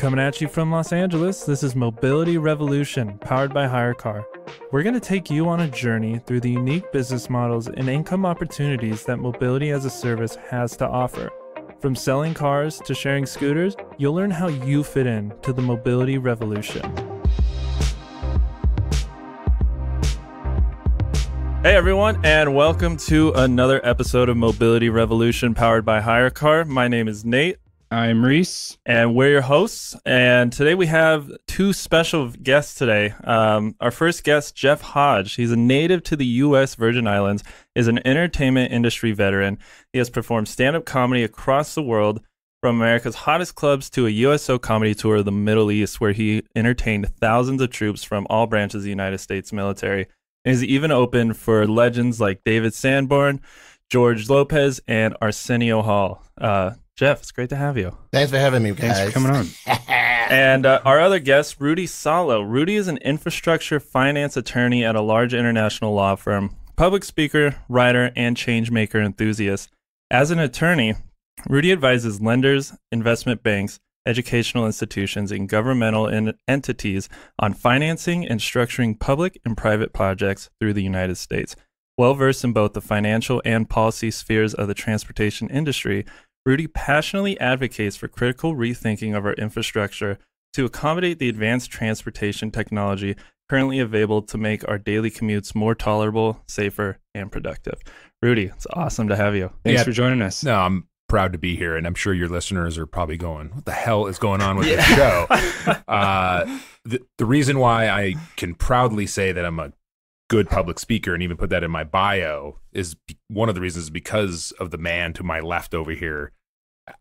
Coming at you from Los Angeles, this is Mobility Revolution, powered by HyreCar. We're going to take you on a journey through the unique business models and income opportunities that mobility as a service has to offer. From selling cars to sharing scooters, you'll learn how you fit in to the mobility revolution. Hey everyone, and welcome to another episode of Mobility Revolution powered by HyreCar. My name is Nate. I'm Reese. And we're your hosts. And today we have two special guests today. Um, our first guest, Jeff Hodge. He's a native to the U.S. Virgin Islands, is an entertainment industry veteran. He has performed stand-up comedy across the world, from America's hottest clubs to a USO comedy tour of the Middle East, where he entertained thousands of troops from all branches of the United States military. And he's even opened for legends like David Sanborn, George Lopez, and Arsenio Hall. Uh, Jeff, it's great to have you. Thanks for having me, guys. Thanks for coming on. and uh, our other guest, Rudy Salo. Rudy is an infrastructure finance attorney at a large international law firm, public speaker, writer, and changemaker enthusiast. As an attorney, Rudy advises lenders, investment banks, educational institutions, and governmental in- entities on financing and structuring public and private projects through the United States. Well versed in both the financial and policy spheres of the transportation industry, Rudy passionately advocates for critical rethinking of our infrastructure to accommodate the advanced transportation technology currently available to make our daily commutes more tolerable, safer, and productive. Rudy, it's awesome to have you. Thanks yeah, for joining us. No, I'm proud to be here, and I'm sure your listeners are probably going, "What the hell is going on with yeah. this show?" uh, the, the reason why I can proudly say that I'm a good public speaker and even put that in my bio is one of the reasons because of the man to my left over here.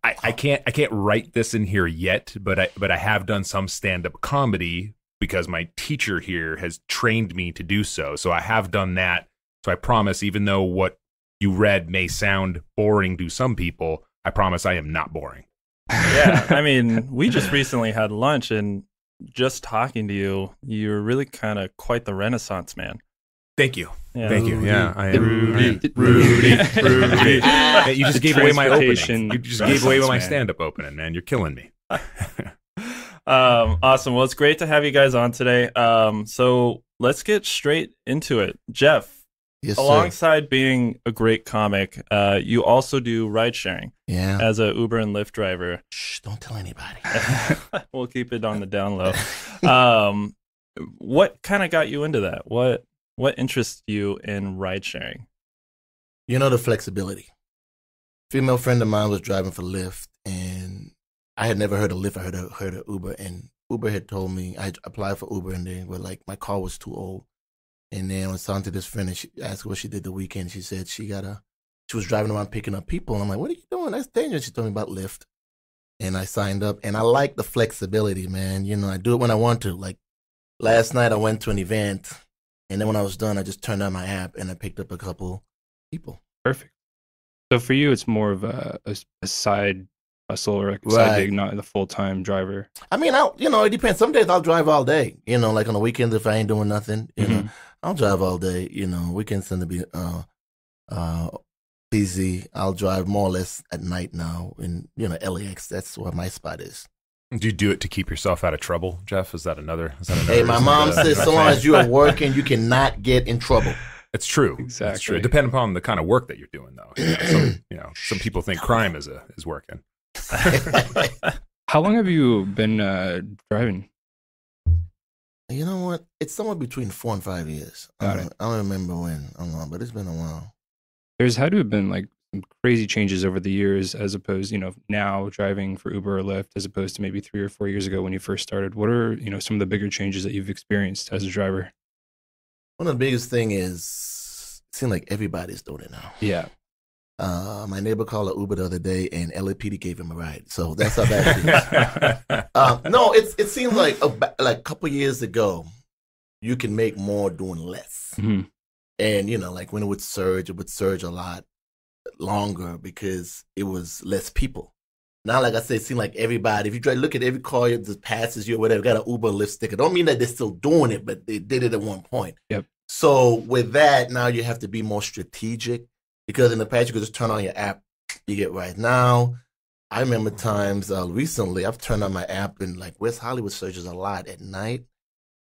I, I can't I can't write this in here yet, but I but I have done some stand up comedy because my teacher here has trained me to do so. So I have done that. So I promise, even though what you read may sound boring to some people, I promise I am not boring. Yeah, I mean, we just recently had lunch and just talking to you, you're really kind of quite the renaissance man. Thank you. Yeah. Thank you. Yeah, I am. Rudy, Rudy, Rudy. you just gave away my opening. You just gave away my stand-up opening, man. You're killing me. um, awesome. Well, it's great to have you guys on today. Um, so let's get straight into it. Jeff, yes, alongside sir. being a great comic, uh, you also do ride sharing. Yeah. As a Uber and Lyft driver. Shh, don't tell anybody. we'll keep it on the down low. Um, what kind of got you into that? What what interests you in ride sharing? You know the flexibility. Female friend of mine was driving for Lyft, and I had never heard of Lyft. I heard of, heard of Uber, and Uber had told me I applied for Uber, and they were like, my car was too old. And then I was talking to this friend, and she asked what she did the weekend. She said she got a, she was driving around picking up people, and I'm like, what are you doing? That's dangerous. She told me about Lyft, and I signed up, and I like the flexibility, man. You know, I do it when I want to. Like last night, I went to an event and then when I was done, I just turned on my app and I picked up a couple people. Perfect. So for you, it's more of a, a, a side hustle or a side right. gig, not the full time driver. I mean, I you know it depends. Some days I'll drive all day. You know, like on the weekends if I ain't doing nothing, you mm-hmm. know, I'll drive all day. You know, weekends tend to be uh uh busy. I'll drive more or less at night now in you know LAX. That's where my spot is. Do you do it to keep yourself out of trouble, Jeff? Is that another? Is that another hey, my mom says so long as you are working, you cannot get in trouble. It's true. Exactly. It's true. Depending upon the kind of work that you're doing, though. You know, some, you know, some people think crime is a is working. How long have you been uh, driving? You know what? It's somewhere between four and five years. Got I, don't, it. I don't remember when. I don't know, but it's been a while. There's had to have been like crazy changes over the years as opposed you know now driving for uber or lyft as opposed to maybe three or four years ago when you first started what are you know some of the bigger changes that you've experienced as a driver one of the biggest thing is it seems like everybody's doing it now yeah uh, my neighbor called a Uber the other day, and LAPD gave him a ride. So that's how bad it is. uh, no, it's it seems like a, like a couple years ago, you can make more doing less. Mm-hmm. And you know, like when it would surge, it would surge a lot longer because it was less people. Now, like I said, it seems like everybody, if you try to look at every car that passes you or whatever, got an Uber Lyft sticker. Don't mean that they're still doing it, but they did it at one point. Yep. So with that, now you have to be more strategic because in the past you could just turn on your app, you get right now. I remember times uh, recently I've turned on my app and like West Hollywood searches a lot at night,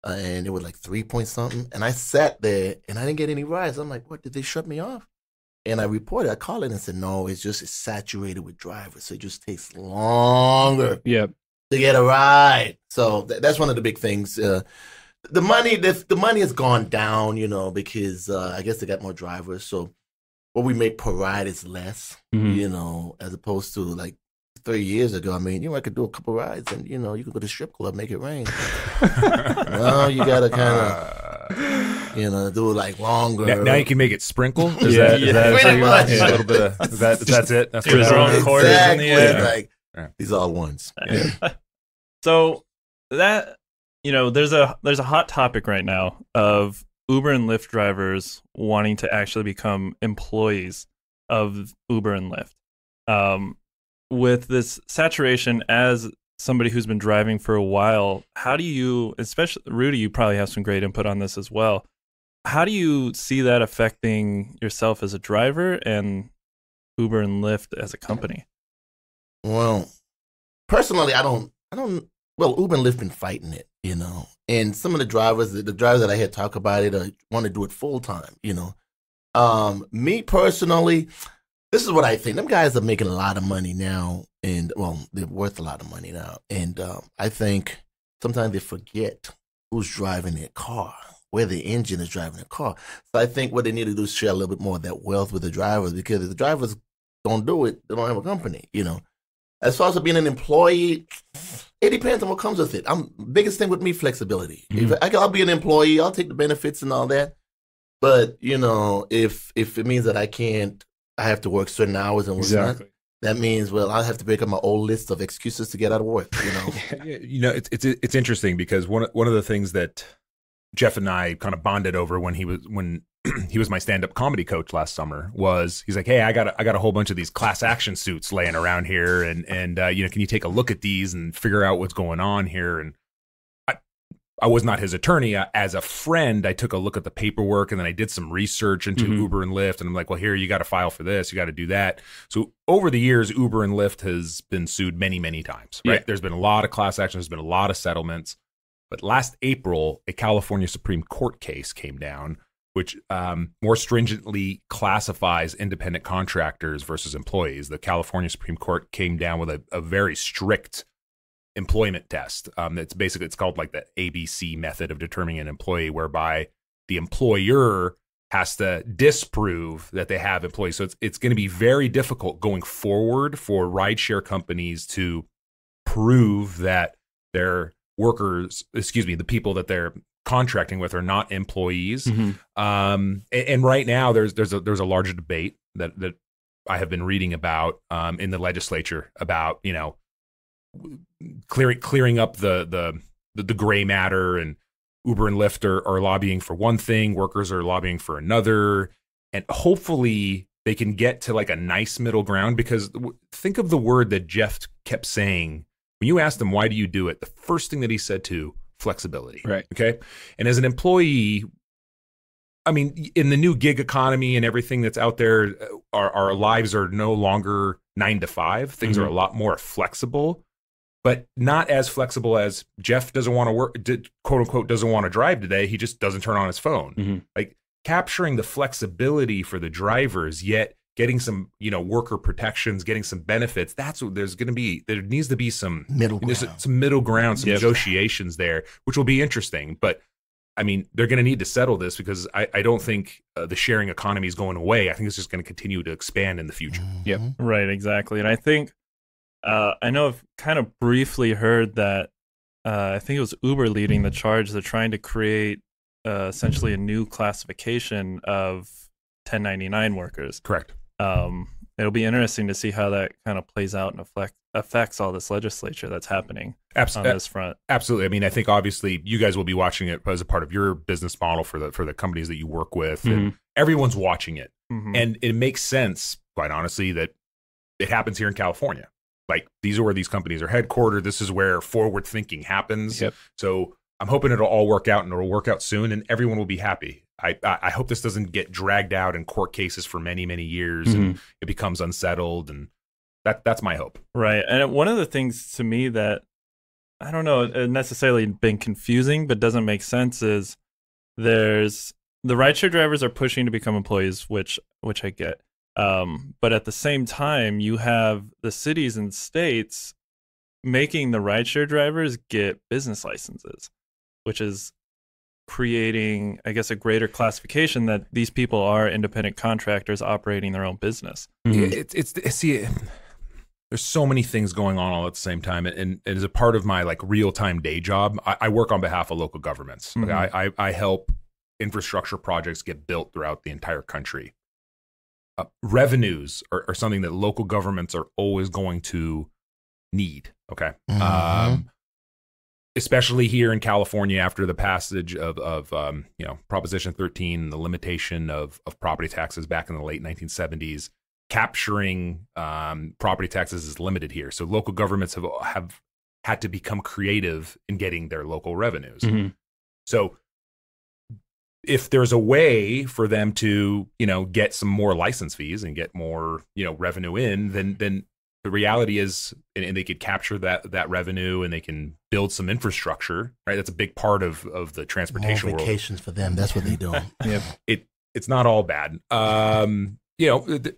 uh, and it was like three point something, and I sat there and I didn't get any rides. I'm like, what? Did they shut me off? And I reported, I called it and said, no, it's just it's saturated with drivers, so it just takes longer Yep. to get a ride. So th- that's one of the big things. Uh, the money, the, the money has gone down, you know, because uh, I guess they got more drivers. So what we make per ride is less, Mhm. you know, as opposed to like three years ago. I mean, you know, I could do a couple rides and you know, you could go to strip club, make it rain. well, you gotta kind of, you know, do it like longer. now, now you can make it sprinkle. Is Yeah. that Pretty so you want? much. Yeah, a little bit of is that, that's it. That's what Drizzle that quarters in exactly. the air. Like Yeah. these are all ones. so that you know, there's a there's a hot topic right now of Uber and Lyft drivers wanting to actually become employees of Uber and Lyft. Um, with this saturation, as somebody who's been driving for a while, how do you, especially Rudy, you probably have some great input on this as well. How do you see that affecting yourself as a driver and Uber and Lyft as a company? Well, personally, I don't, I don't. Well, Uber and Lyft been fighting it, you know, and some of the drivers, the, drivers that I hear talk about it, uh, want to do it full time, you know. Um, me personally, this is what I think. Them guys are making a lot of money now, and well, they're worth a lot of money now, and um, I think sometimes they forget who's driving their car, where the engine is driving the car. So I think what they need to do is share a little bit more of that wealth with the drivers, because if the drivers don't do it, they don't have a company, you know. As far as being an employee, it depends on what comes with it. I'm biggest thing with me flexibility. If I, I'll be an employee, I'll take the benefits and all that. But you know, if if it means that I can't, I have to work certain hours and whatnot. Exactly. That means, well, I'll have to break up my old list of excuses to get out of work. You know, you know, it's it's it's interesting because one one of the things that Jeff and I kind of bonded over when he was when he was my stand up comedy coach last summer was he's like, hey, I got a, I got a whole bunch of these class action suits laying around here, and and uh, you know, can you take a look at these and figure out what's going on here? And I I was not his attorney. Uh, As a friend, I took a look at the paperwork and then I did some research into Mhm. Uber and Lyft, and I'm like, well, here you got to file for this, you got to do that. So over the years, Uber and Lyft has been sued many, many times. Right? Yeah. There's been a lot of class actions. There's been a lot of settlements. But last April, a California Supreme Court case came down, which um, more stringently classifies independent contractors versus employees. The California Supreme Court came down with a, a very strict employment test. Um, it's basically it's called like the ABC method of determining an employee, whereby the employer has to disprove that they have employees. So it's it's going to be very difficult going forward for rideshare companies to prove that their workers, excuse me, the people that they're contracting with are not employees. Mhm. Um, and, and right now there's there's a there's a larger debate that that I have been reading about um, in the legislature about you know clearing clearing up the the the, the gray matter and Uber and Lyft are, are lobbying for one thing, workers are lobbying for another, and hopefully they can get to like a nice middle ground. Because think of the word that Jeff kept saying when you asked him why do you do it. The first thing that he said to flexibility, Right. Okay, and as an employee, I mean, in the new gig economy and everything that's out there, uh, our our lives are no longer nine to five. Things Mhm. are a lot more flexible, but not as flexible as Jeff doesn't want to work, quote unquote, doesn't want to drive today. He just doesn't turn on his phone. Mhm. Like capturing the flexibility for the drivers, yet getting some, you know, worker protections, getting some benefits. That's what there's going to be. There needs to be some middle there's ground. some middle ground, some Yep. negotiations there, which will be interesting. But I mean, they're going to need to settle this because I, I don't think uh, the sharing economy is going away. I think it's just going to continue to expand in the future. Yep. Mhm. Right, exactly. And I think uh, I know I've kind of briefly heard that uh, I think it was Uber leading the charge. They're trying to create uh, essentially a new classification of 1099 workers. Correct. Um, it'll be interesting to see how that kind of plays out and affect, affects all this legislature that's happening on Absolutely. this front. Absolutely. I mean, I think obviously you guys will be watching it as a part of your business model for the for the companies that you work with, and everyone's watching it. Mhm. And it makes sense, quite honestly, that it happens here in California. Like these are where these companies are headquartered. This is where forward thinking happens. Yep. So I'm hoping it'll all work out and it'll work out soon, and everyone will be happy. I I hope this doesn't get dragged out in court cases for many many years and Mhm. it becomes unsettled. And that that's my hope. Right. And one of the things to me that I don't know necessarily been confusing, but doesn't make sense is there's the rideshare drivers are pushing to become employees, which which I get. Um, but at the same time, you have the cities and states making the rideshare drivers get business licenses, which is creating, I guess, a greater classification that these people are independent contractors operating their own business. Mhm. It's, it's it's see, there's so many things going on all at the same time, and, and as a part of my like real time day job, I, I work on behalf of local governments. Okay? Mhm. I, I I help infrastructure projects get built throughout the entire country. Uh, revenues are, are something that local governments are always going to need. Okay, Mhm. um, especially here in California after the passage of of um, you know Proposition 13, the limitation of of property taxes back in the late 1970s. Capturing um, property taxes is limited here, so local governments have have had to become creative in getting their local revenues. Mhm. So if there's a way for them to, you know, get some more license fees and get more, you know, revenue in, then then the reality is and, and they could capture that that revenue and they can build some infrastructure, right? That's a big part of of the More transportation world. vacations for them. That's what they doing. Yep. It's not all bad. Um, you know, the,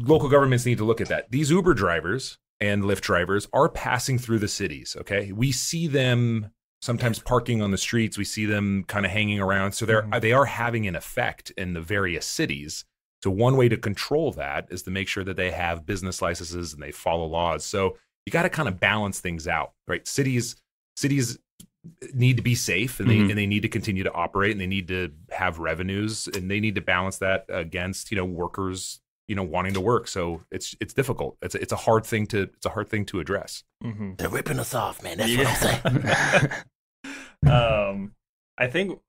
local governments need to look at that. These Uber drivers and Lyft drivers are passing through the cities, okay? We see them sometimes parking on the streets. We see them kind of hanging around. So they're Mhm. they are having an effect in the various cities. So one way to control that is to make sure that they have business licenses and they follow laws. So you got to kind of balance things out, right? Cities cities need to be safe and they Mhm. and they need to continue to operate and they need to have revenues and they need to balance that against, you know, workers, you know, wanting to work. So it's it's difficult. It's a, it's a hard thing to it's a hard thing to address. Mm-hmm. They're ripping us off, man. That's what I'm saying. um, I think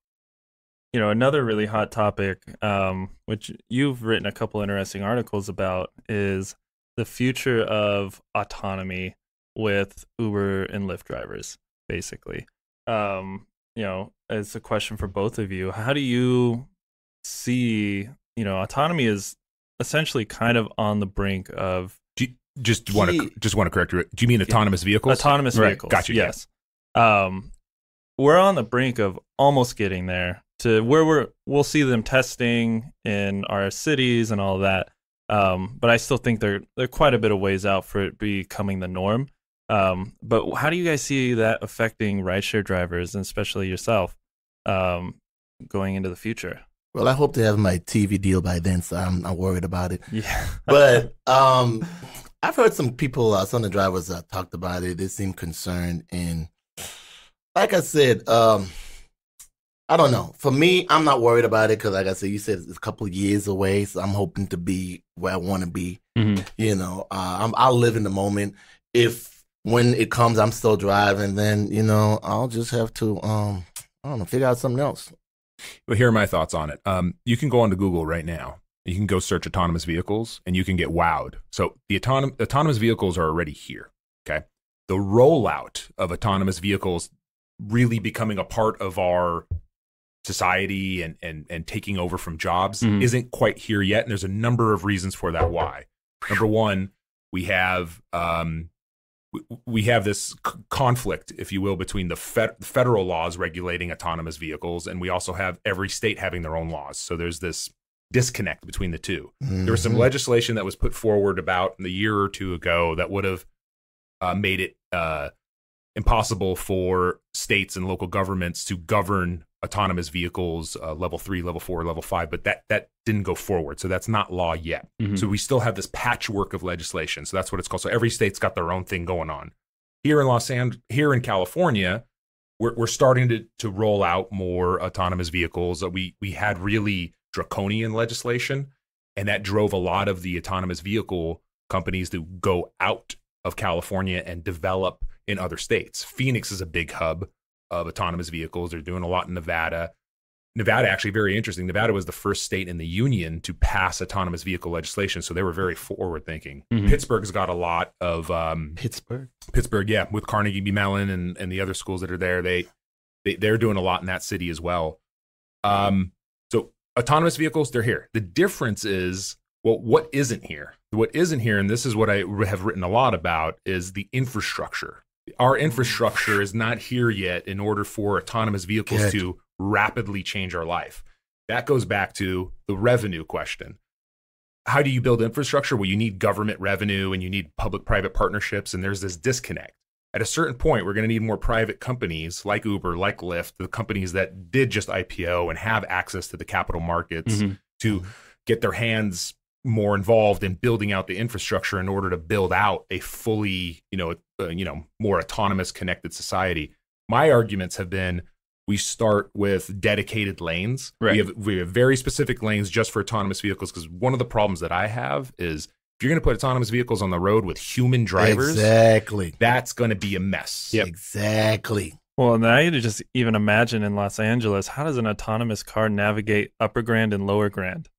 you know another really hot topic, um, which you've written a couple interesting articles about, is the future of autonomy with Uber and Lyft drivers. Basically, um, you know, it's a question for both of you. How do you see? You know, autonomy is essentially kind of on the brink of Do you, just want to just want to correct you. Do you mean autonomous vehicles? autonomous Right, vehicles. gotcha, yeah. Yes. Um, we're on the brink of almost getting there to where we're we'll see them testing in our cities and all that. Um, but I still think they're they're quite a bit of ways out for it becoming the norm. Um, but how do you guys see that affecting rideshare drivers and especially yourself um, going into the future? well, I hope to have my TV deal by then, so I'm not worried about it. Yeah. But um, I've heard some people, uh, some of the drivers uh, talked about it. They seem concerned, and like I said, um, I don't know. For me, I'm not worried about it because, like I said, you said it's a couple of years away, so I'm hoping to be where I want to be. Mhm. You know, uh, I'm, I'll live in the moment. If when it comes, I'm still driving, then you know, I'll just have to, um, I don't know, figure out something else. Well, here are my thoughts on it. Um, you can go onto Google right now. You can go search autonomous vehicles, and you can get wowed. So the autonom- autonomous vehicles are already here. Okay, the rollout of autonomous vehicles really becoming a part of our society and and and taking over from jobs Mhm. isn't quite here yet. And there's a number of reasons for that. Why? Number one, we have um, we- we have this c- conflict, if you will, between the fed- federal laws regulating autonomous vehicles, and we also have every state having their own laws. So there's this disconnect between the two. There was some Mhm. legislation that was put forward about a year or two ago that would have uh, made it uh, impossible for states and local governments to govern autonomous vehicles, uh, level three, level four, level five. But that that didn't go forward, so that's not law yet. Mhm. So we still have this patchwork of legislation. So that's what it's called. So every state's got their own thing going on. Here in Los Angeles, here in California, we're we're starting to to roll out more autonomous vehicles. We we had really draconian legislation, and that drove a lot of the autonomous vehicle companies to go out of California and develop in other states. Phoenix is a big hub of autonomous vehicles. They're doing a lot in Nevada. Nevada actually very interesting. Nevada was the first state in the union to pass autonomous vehicle legislation, so they were very forward thinking. Mhm. Pittsburgh's got a lot of um, Pittsburgh. Pittsburgh, yeah, with Carnegie Mellon and, and the other schools that are there, they, they they're doing a lot in that city as well. Um, so autonomous vehicles, they're here. The difference is Well, what isn't here? What isn't here, and this is what I have written a lot about, is the infrastructure. Our infrastructure is not here yet in order for autonomous vehicles Good. to rapidly change our life. That goes back to the revenue question. How do you build infrastructure? Well, you need government revenue and you need public private partnerships, and there's this disconnect. At a certain point, we're going to need more private companies like Uber, like Lyft, the companies that did just IPO and have access to the capital markets Mhm. to get their hands more involved in building out the infrastructure in order to build out a fully, you know, uh, you know, more autonomous, connected society. My arguments have been we start with dedicated lanes. Right. We have we have very specific lanes just for autonomous vehicles because one of the problems that I have is if you're going to put autonomous vehicles on the road with human drivers, Exactly. that's going to be a mess. Exactly. Well, now you just even imagine in Los Angeles, how does an autonomous car navigate Upper Grand and Lower Grand?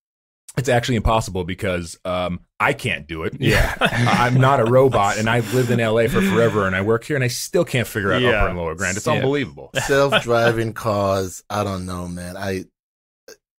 It's actually impossible because um, I can't do it. Yeah. I'm not a robot, and I've lived in LA for forever, and I work here, and I still can't figure out Yeah. upper and lower grand. It's Yeah. unbelievable. Self-driving cars. I don't know, man. I,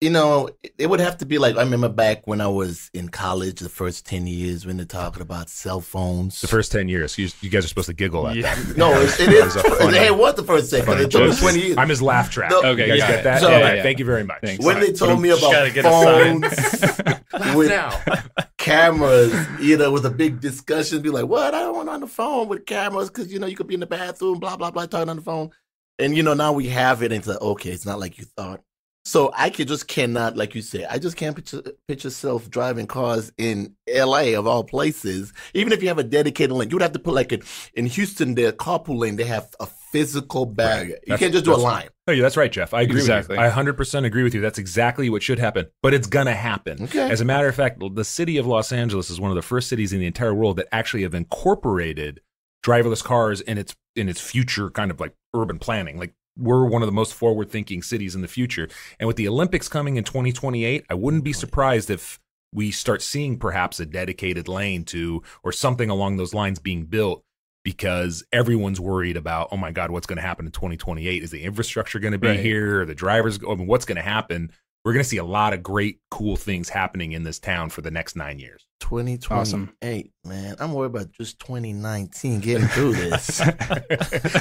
you know, it would have to be like I remember back when I was in college, the first ten years when they're talking about cell phones. The first ten years, you, you guys are supposed to giggle at Yeah. that. no, it, it is. That was a funny- hey, what the first second? funny It took me twenty years. I'm his laugh track. No, Okay, you guys got get it. that? So- All Yeah, right, yeah. Thank you very much. Thanks. when they told me about gotta get a sign. phones with now, cameras, you know, with a big discussion, be like, "What? I don't want on the phone with cameras because you know you could be in the bathroom, blah blah blah, talking on the phone." And you know, now we have it, and it's like, okay, it's not like you thought. So I could just cannot, like you say, I just can't picture picture self driving cars in L.A. of all places. Even if you have a dedicated lane, you would have to put like a, in Houston, their carpool lane, they have a physical barrier. You That's- can't just do a that's- line. no, yeah, that's right, Jeff. I agree Exactly. with you. I 100% agree with you. That's exactly what should happen, but it's gonna happen. Okay. As a matter of fact, the city of Los Angeles is one of the first cities in the entire world that actually have incorporated driverless cars in its in its future kind of like urban planning. Like we're one of the most forward thinking cities in the future. And with the Olympics coming in 2028, I wouldn't be surprised if we start seeing perhaps a dedicated lane to or something along those lines being built because everyone's worried about oh my god what's going to happen in 2028 is the infrastructure going to be Right. here Are the drivers I mean, what's going to happen we're going to see a lot of great cool things happening in this town for the next 9 years 2028, man. I'm worried about just 2019 getting through this. well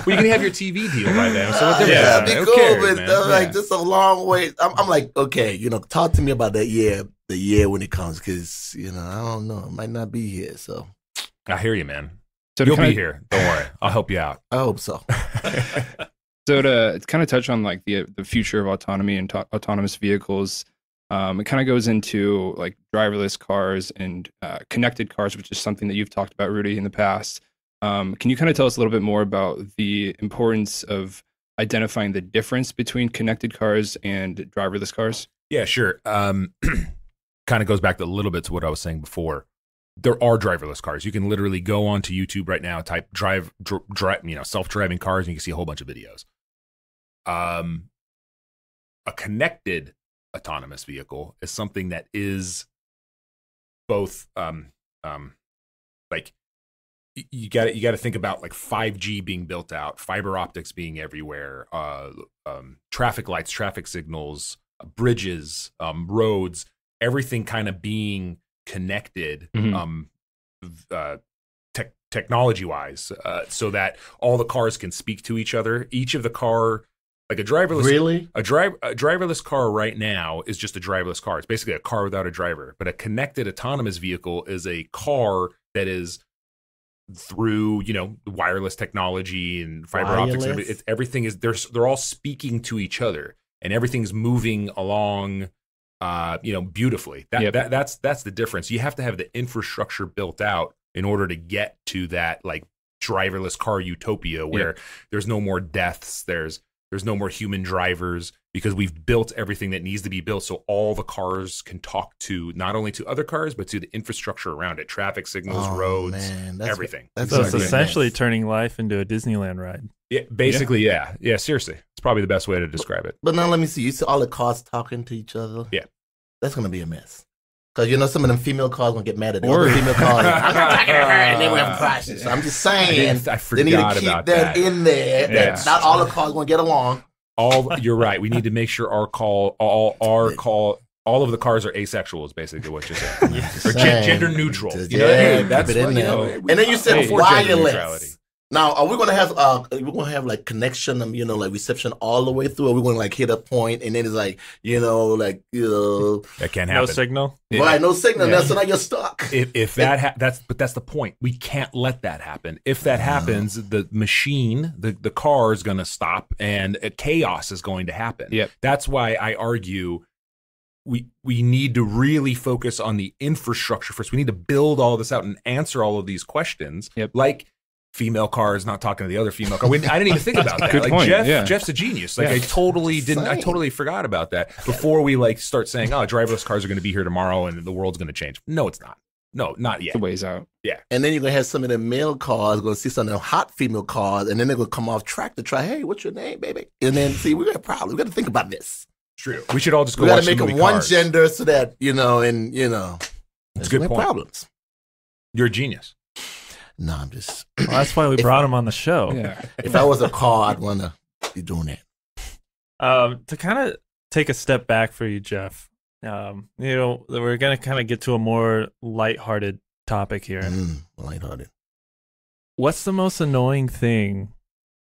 you can have your TV deal by then so what difference Yeah, be cool, cares, but man? uh, like Yeah. just a long way. I'm, I'm like, okay, you know, talk to me about that year, the year when it comes, because you know, I don't know, it might not be here, so I hear you man So to you'll kinda- be here don't worry I'll help you out I hope so. So to kind of touch on like the the future of autonomy and to- autonomous vehicles, um, it kind of goes into like driverless cars and uh, connected cars, which is something that you've talked about, Rudy, in the past. Um, can you kind of tell us a little bit more about the importance of identifying the difference between connected cars and driverless cars? Yeah, sure. Um, kind of goes back a little bit to what I was saying before. There are driverless cars. You can literally go onto YouTube right now, type drive, dr- drive, you know, self-driving cars, and you can see a whole bunch of videos. Um, a connected autonomous vehicle is something that is both, um, um, like you got you got to think about like 5G being built out, fiber optics being everywhere, uh, um, traffic lights, traffic signals, bridges, um, roads, everything kind of being connected, Mhm. um, uh, tech technology wise, uh, so that all the cars can speak to each other. Each of the car, like a driverless, Really? a drive a driverless car right now is just a driverless car. It's basically a car without a driver. But a connected autonomous vehicle is a car that is through you know wireless technology and fiber optics. and everything. It's, everything is they're they're all speaking to each other, and everything's moving along. Uh, you know, beautifully. That, Yep. that that's that's the difference. You have to have the infrastructure built out in order to get to that like driverless car utopia where there's no more deaths. There's there's no more human drivers because we've built everything that needs to be built so all the cars can talk to not only to other cars but to the infrastructure around it traffic signals Oh, roads man, that's- everything That's So it's essentially mess. turning life into a Disneyland ride. yeah, basically yeah. yeah seriously it's probably the best way to describe it But now let me see. You see all the cars talking to each other. Yeah. that's gonna be a mess. Cause you know some of them female cars gonna get mad at the Or- other female cars. I'm not talking to her, and then we have uh, crashes. So I'm just I, saying didn't- I they need to keep about that, that, in there. Yeah. That not all the cars gonna get along. all you're right we need to make sure our call all our call all of the cars are asexual is basically what you're saying. Yes. Or gen- gender neutral. Just- You know what I yeah, mean? That's keep it in what, you know, And then you said I'm for gender wireless. Neutrality. Now, are we gonna have uh, we gonna have like connection, um, you know, like reception all the way through? Or are we gonna like hit a point and then it's like, you know, like you know, That can't happen. No happen. signal. Yeah. right? No signal. Yeah. That's so now you're stuck. if, if that ha- that's but that's the point we can't let that happen if that happens the machine the, the car is going to stop and uh, chaos is going to happen Yep. that's why i argue we we need to really focus on the infrastructure first we need to build all this out and answer all of these questions Yep. like female cars not talking to the other female car we, i didn't even think about that Good like point, jeff yeah. jeff's a genius like Yeah. i totally didn't i totally forgot about that before we like start saying oh driverless cars are going to be here tomorrow and the world's going to change no it's not no not yet The ways out. Yeah. And then you're gonna have some of the male cars gonna see some of the hot female cars, and then they're gonna come off track to try, hey, what's your name, baby? And then see, we got a problem. We got to think about this. True. We should all just go We got to make the them one gender so that you know, and you know, That's a there's good gonna be point. Problems. You're a genius. No, I'm just. Well, that's why we If- brought him on the show. Yeah. If I was a car, I'd wanna be doing that. Um, to kind of take a step back for you, Jeff. Um, you know, we're gonna kind of get to a more lighthearted topic here. Mm, lighthearted. What's the most annoying thing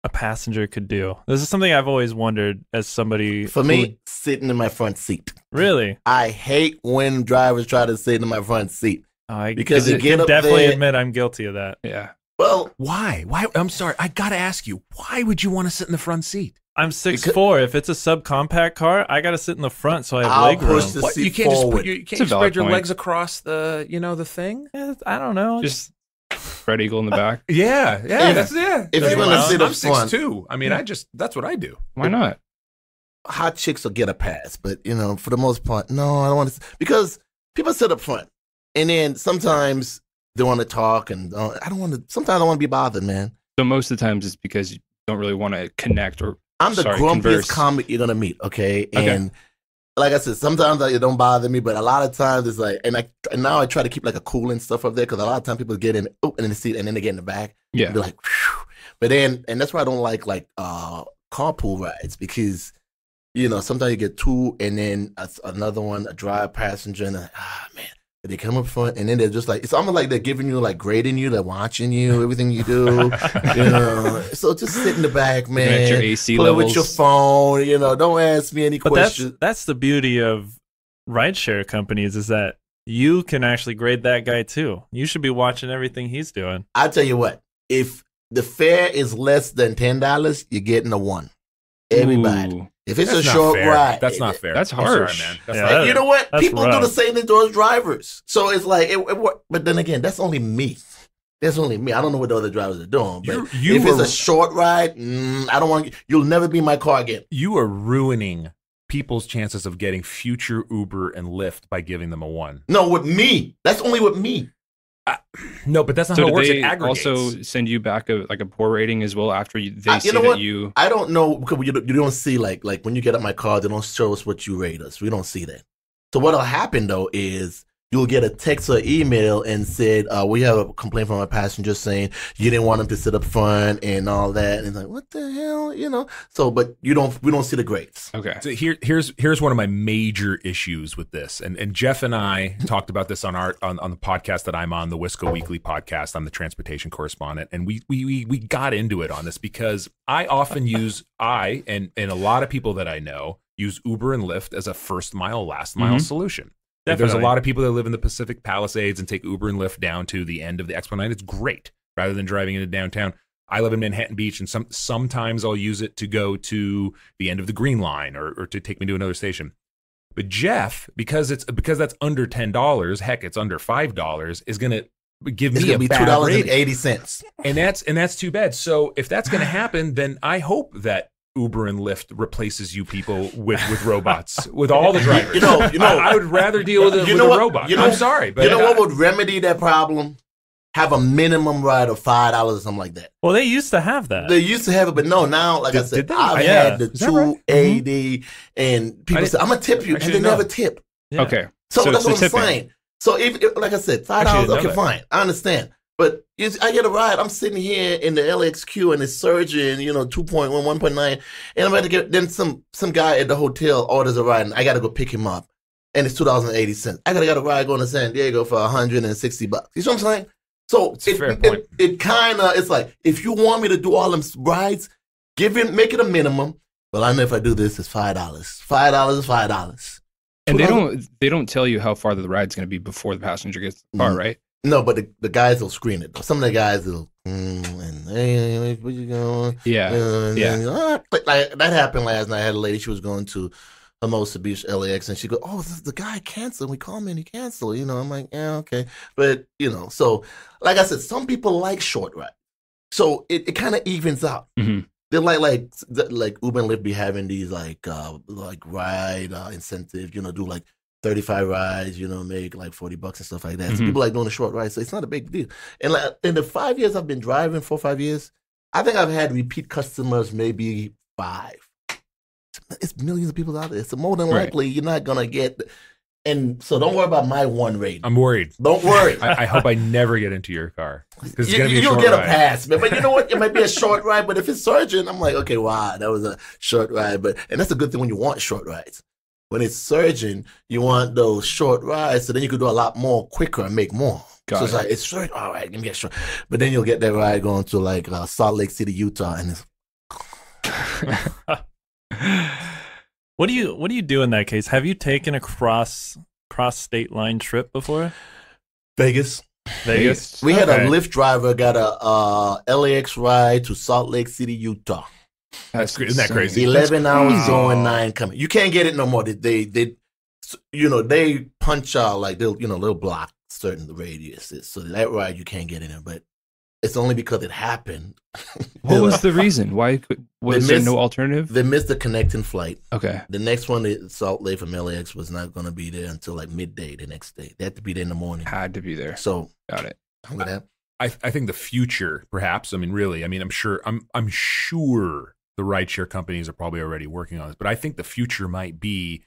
a passenger could do? This is something I've always wondered as somebody For who- me, sitting in my front seat. really. I hate when drivers try to sit in my front seat. I Because I you get can up definitely there- admit I'm guilty of that. Yeah. Well, Why? Why? I'm sorry. I got to ask you. Why would you want to sit in the front seat? I'm six Because- four. If it's a subcompact car, I got to sit in the front so I have I'll leg room. push the What? seat You can't just put your, you can't It's a spread your point. legs across the you know the thing. Yeah, I don't know. Just Fred Eagle in the back. Yeah, yeah. If- that's yeah. if That's you're what gonna I'm- sit up I'm six two. I mean, Yeah. I just that's what I do. Why not? hot chicks will get a pass, but you know, for the most part, no, I don't want to because people sit up front, and then sometimes they want to talk, and uh, I don't want to. Sometimes I don't want to be bothered, man. So most of the times it's because you don't really want to connect or I'm the Sorry, grumpiest converse. comic you're gonna meet, okay? Okay. And like I said, sometimes like, it don't bother me, but a lot of times it's like, and I and now I try to keep like a cool and stuff up there because a lot of times people get in, oh, in the seat, and then they get in the back, yeah. and be like, Phew. but then, and that's why I don't like like uh carpool rides because you know sometimes you get two, and then a, another one, a drive passenger, and a, ah man. They come up front and then they're just like it's almost like they're giving you like grading you, they're watching you, everything you do. you know. So just sit in the back, man. your AC Play levels. with your phone. You know, don't ask me any but that's questions. that's the beauty of rideshare companies is that you can actually grade that guy too. You should be watching everything he's doing. I tell you what, if the fare is less than ten dollars, you're getting a one. Everybody. Ooh. If it's That's a short fair. ride, That's not fair. That's I'm sorry, harsh. man. That's Yeah, not that- you know what? That's People do the same thing to those drivers. So it's like, it, it, wor- but then again, that's only me. That's only me. I don't know what the other drivers are doing. But You- you if it's a short ride, mm, I don't want. You'll never be my car again. you are ruining people's chances of getting future Uber and Lyft by giving them a one. No, with me. That's only with me. No, but that's not So how it do works. they it aggregates. also send you back a like a poor rating as well after you, they Uh, you see know that what? you I don't know because you, you don't see like like when you get up my car, they don't show us what you rate us. We don't see that. So what'll happen though is you'll get a text or email and said uh, we have a complaint from a passenger saying you didn't want him to sit up front and all that. And like what the hell, you know? So but you don't we don't see the grades. okay. So here, here's here's one of my major issues with this, and and Jeff and I talked about this on our on, on the podcast that I'm on, the Wisco Weekly podcast. I'm the transportation correspondent, and we we we we got into it on this because I often use I and and a lot of people that I know use Uber and Lyft as a first mile, last mile Mhm. solution. Like, there's a lot of people that live in the Pacific Palisades and take Uber and Lyft down to the end of the Expo Line. It's great rather than driving into downtown. I live in Manhattan Beach, and some sometimes I'll use it to go to the end of the Green Line or, or to take me to another station. But Jeff, because it's because that's under ten dollars, heck, it's under five dollars, is going to give It's me gonna a be two dollars eighty cents. and that's and that's too bad. So if that's going to happen, then I hope that Uber and Lyft replaces you people with with robots, with all the drivers. You know, you know- I, I would rather deal with a, You with know a robot. you know- I'm sorry, but you know what would remedy that problem? Have a minimum ride of five dollars or something like that. Well, they used to have that. They used to have it, but no, now, like I said. I've oh, Yeah. had the Is that two right? Mm-hmm. eighty, and people didn't- say, "I'm gonna tip you," I and they didn't know. never tip. Yeah. Okay. So, So that's what I'm tipping. saying. So if, if- like I said, five dollars, okay, fine, I understand. But I get a ride. I'm sitting here in the LXQ and it's surging, you know, 2.1, 1.9, and I'm about to get. Then some some guy at the hotel orders a ride, and I got to go pick him up. and it's two dollars and eighty cents. I gotta got a ride going to San Diego for hundred and sixty bucks. You know what I'm saying? So It's a it, fair it, point. it kind of it's like if you want me to do all them rides, give it make it a minimum. Well, I know if I do this, it's five dollars. Five dollars is five dollars. And they don't they don't tell you how far the ride's going to be before the passenger gets to the car, Mhm. right? No, but the, the guys will screen it. Some of the guys will, mm, and hey, where you going? Yeah. Uh, yeah. and, ah, like, that happened last night. I had a lady. She was going to Hermosa Beach, LAX, and she go, "Oh, this, the guy canceled. We called him and he canceled." You know, I'm like, "Yeah, okay," but you know, so like I said, some people like short ride, so it, it kind of evens out. Mhm. They're like like like Uber and Lyft be having these like uh like ride uh, incentive, you know, do like. 35 rides, you know, make like 40 bucks and stuff like that. So Mhm. people like doing a short ride. So it's not a big deal. And like in the five years I've been driving, four, five years, I think I've had repeat customers maybe five. It's millions of people out there. So more than Right. likely you're not gonna get and so don't worry about my one rate. I'm worried. Don't worry. I, I hope I never get into your car it's you, gonna be a you'll get ride. a pass, man. But you know what? It might be a short ride, but if it's surgeon, I'm like, okay, wow, that was a short ride. But and that's a good thing when you want short rides. When it's surging, you want those short rides, so then you could do a lot more quicker and make more. Got so it's it. like it's short. All right, give me a short. But then you'll get that ride going to like uh, Salt Lake City, Utah, and it's what do you What do you do in that case? Have you taken a cross cross state line trip before? Vegas. Vegas. We had a Lyft driver got a uh, LAX ride to Salt Lake City, Utah. That's cra- isn't that crazy? Eleven hours crazy. going, nine coming. You can't get it no more. They, they, they you know, they punch out like they'll, you know, they'll block certain radiuses. So that ride you can't get in it, but it's only because it happened. What was the reason? Why was They there missed- no alternative? They missed the connecting flight. Okay. The next one, the Salt Lake from LAX, was not going to be there until like midday the next day. They had to be there in the morning. Had to be there. So Got it. look at that. I, I think the future, perhaps. I mean, really. I mean, I'm sure. I'm I'm sure the rideshare companies are probably already working on this, but I think the future might be.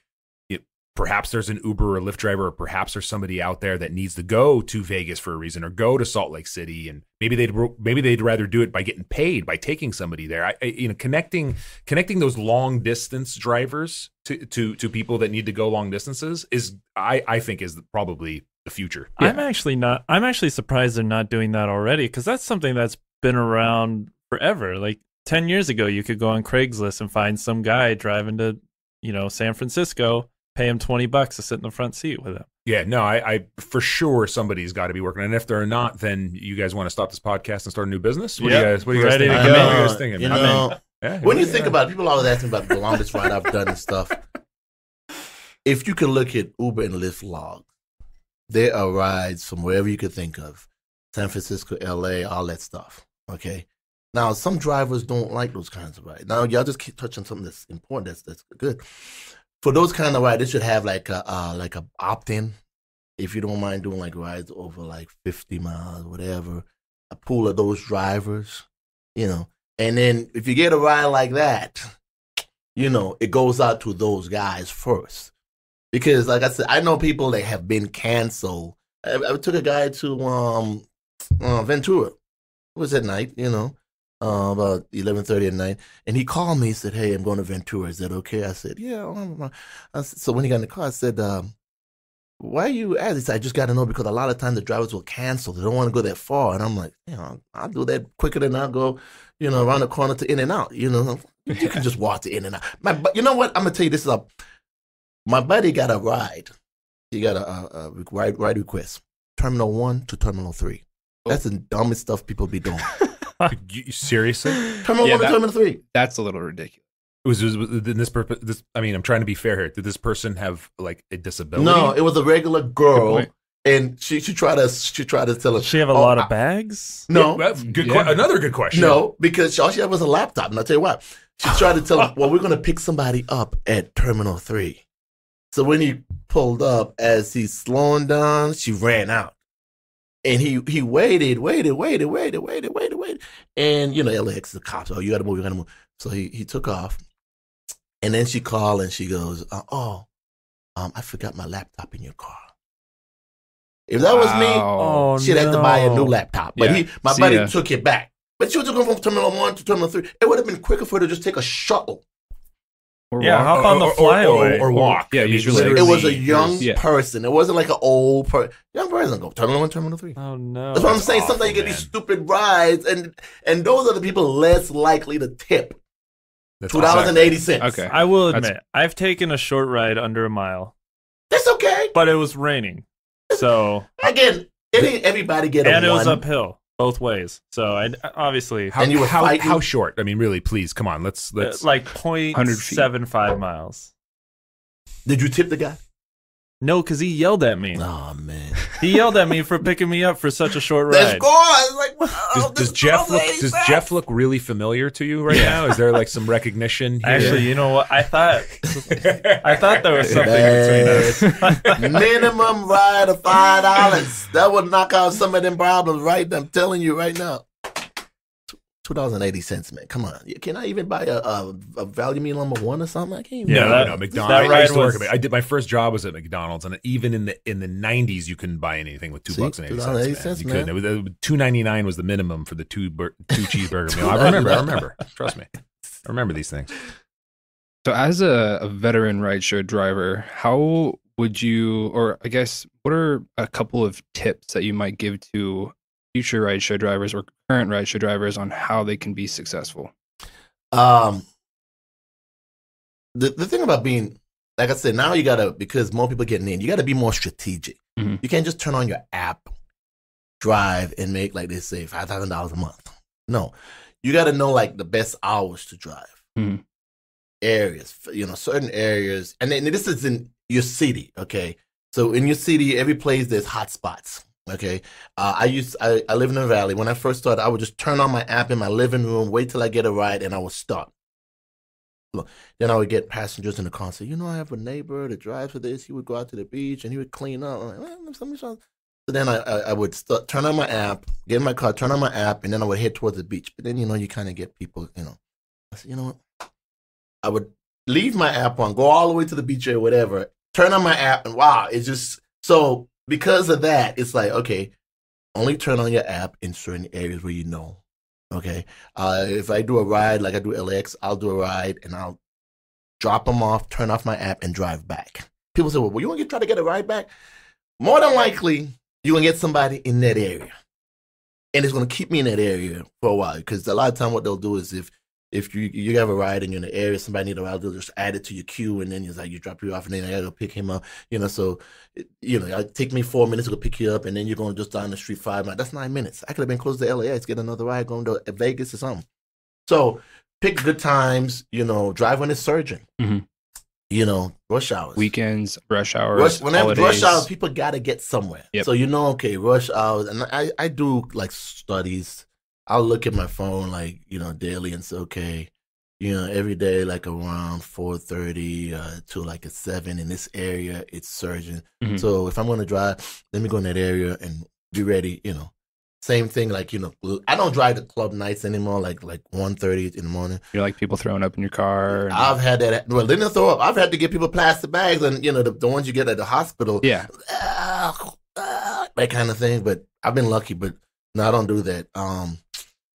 It, perhaps there's an Uber or Lyft driver, or perhaps there's somebody out there that needs to go to Vegas for a reason, or go to Salt Lake City, and maybe they'd maybe they'd rather do it by getting paid by taking somebody there. I, I you know connecting connecting those long distance drivers to to to people that need to go long distances is I I think is probably the future. I'm actually not. I'm actually surprised they're not doing that already because that's something that's been around forever. Like ten years ago, you could go on Craigslist and find some guy driving to, you know, San Francisco, pay him twenty bucks to sit in the front seat with him. Yeah, no, I, I for sure somebody's got to be working, and if they're not, then you guys want to stop this podcast and start a new business. What do you guys? What do you guys Ready think? to What go. are you guys thinking? You know, Yeah, when you yeah. think about it, people always asking about the longest ride I've done and stuff. If you can look at Uber and Lyft logs, there are rides from wherever you could think of, San Francisco, LA, all that stuff. Okay. Now, some drivers don't like those kinds of rides. Now, y'all just keep touching something that's important. That's that's good. For those kind of rides, they should have like a uh, like a opt in. If you don't mind doing like rides over like fifty miles, whatever, a pool of those drivers, you know. And then if you get a ride like that, you know, it goes out to those guys first. Because like I said, I know people that have been canceled. I, I took a guy to um uh, Ventura. It was at night, you know, uh, about eleven thirty at night, and he called me. He said, "Hey, I'm going to Ventura. Is that okay?" I said, "Yeah." I said, so when he got in the car, I said, um, "Why are you asking?" He said, "I just got to know because a lot of times the drivers will cancel. They don't want to go that far." And I'm like, "You know, I'll do that quicker than I'll go, you know, around the corner to In-N-Out. You know, you can just walk to In-N-Out." My, but you know what? I'm gonna tell you this is a. My buddy got a ride. He got a, a, a ride ride request. Terminal one to Terminal three. That's the dumbest stuff people be doing. You- seriously, Terminal Yeah, one that- to Terminal three. That's a little ridiculous. was, was, was did this purpose? This, I mean, I'm trying to be fair here. Did this person have like a disability? No, it was a regular girl, and she she tried to she tried to tell us. She have a oh, lot I- of bags? No, Well, good. Yeah. que- another good question. no, because all she had was a laptop, and I'll tell you what. She tried to tell him, well, we're going to pick somebody up at Terminal 3. So when he pulled up, as he's slowing down, she ran out. And he he waited, waited, waited, waited, waited, waited, waited. And, you know, LAX, the cops, oh, you got to move, you got to move. So he, he took off. And then she called and she goes, uh, oh, um, I forgot my laptop in your car. If that was me, Oh, she'd have to buy a new laptop. But Yeah. he, my See buddy ya. took it back. But she was going from Terminal 1 to Terminal 3. It would have been quicker for her to just take a shuttle. Or Yeah, walk? hop on the Or- or- or, or walk. Yeah, I mean, usually- It was a young Yeah. person. It wasn't like an old person. Young person go Terminal One, Terminal Three. Oh no. That's what I'm that's saying. awful, Sometimes you get man. these stupid rides, and and those are the people less likely to tip. that's Two dollars and eighty cents. Okay. I will That's- admit, I've taken a short ride under a mile, that's okay. but it was raining, so Again, any, everybody get a and it was uphill both ways. So I obviously How, And you how, fighting- how short? I mean, really, please, come on. Let's uh, let's. like point seven five miles. Did you tip the guy? No, because he yelled at me. Oh man, He yelled at me for picking me up for such a short that's ride. gone. Like, wow, does, this does Jeff look? Does cents. Jeff look really familiar to you right Yeah. now? Is there like some recognition? Here? Actually, you know what? I thought I thought there was something Bad. between us. minimum ride of five dollars. That would knock out some of them problems, right? I'm telling you right now. Two dollars and eighty cents, man. Come on, can I even buy a, a, a value meal number one or something? I can't. Even Yeah, no, that- no, McDonald's. that I, I ride used to work was- at. I did my first job was at McDonald's, and even in the in the nineties, you couldn't buy anything with two See? bucks and eighty $2.80 cents. Man. You man. couldn't. It was, it was two ninety nine was the minimum for the two bur- two cheeseburger meal. I remember. I remember. Trust me, I remember these things. So, as a, a veteran rideshare driver, how would you, or I guess, what are a couple of tips that you might give to future rideshare drivers or current rideshare drivers on how they can be successful? Um, the the thing about being, like I said, now you gotta because more people getting in, you gotta be more strategic. Mhm. You can't just turn on your app, drive, and make like they say five thousand dollars a month. No, you gotta know like the best hours to drive, Mhm. areas, you know, certain areas, and then this is in your city. Okay, so in your city, every place there's hot spots. Okay, uh, I used I, I live in the valley. When I first started, I would just turn on my app in my living room, wait till I get a ride, and I would start. Then I would get passengers in the car and say, you know, I have a neighbor that drives for this. He would go out to the beach and he would clean up. I'm like, So then I, I, I would start, turn on my app, get in my car, turn on my app, and then I would head towards the beach. But then, you know, you kind of get people, you know. I said, you know what? I would leave my app on, go all the way to the beach or whatever, turn on my app, and wow, it's just so because of that, it's like, okay, only turn on your app in certain areas where you know. Okay. Uh, if I do a ride like I do LX, I'll do a ride and I'll drop them off, turn off my app, and drive back. People say, well, well you want to try to get a ride back? More than likely, you're going to get somebody in that area. And it's going to keep me in that area for a while because a lot of time what they'll do is if if you you have a ride and you're in the area, somebody need a ride, they'll just add it to your queue, and then it's like you drop you off, and then I gotta go pick him up. You know, so it- you know, it take me four minutes to go pick you up, and then you're going just down the street five miles. That's nine minutes. I could have been close to LAX, get another ride, going to Vegas or something. So pick good times. You know, drive when it's surging. Mhm. You know, rush hours. Weekends, rush hours, Rush, whenever holidays. rush hours, people gotta get somewhere. Yep. So you know, okay, rush hours, and I I do like studies. I'll look at my phone like you know daily and say, okay, you know, every day like around four thirty uh, to like a seven in this area, it's surging. Mhm. So if I'm gonna drive, let me go in that area and be ready. You know, same thing. Like you know, I don't drive the club nights anymore. Like like one thirty in the morning. You're like people throwing up in your car. and- I've had that. Well, they didn't throw up. I've had to get people plastic bags, and you know the, the ones you get at the hospital yeah. ah, ah, that kind of thing. But I've been lucky, but no, I don't do that. Um,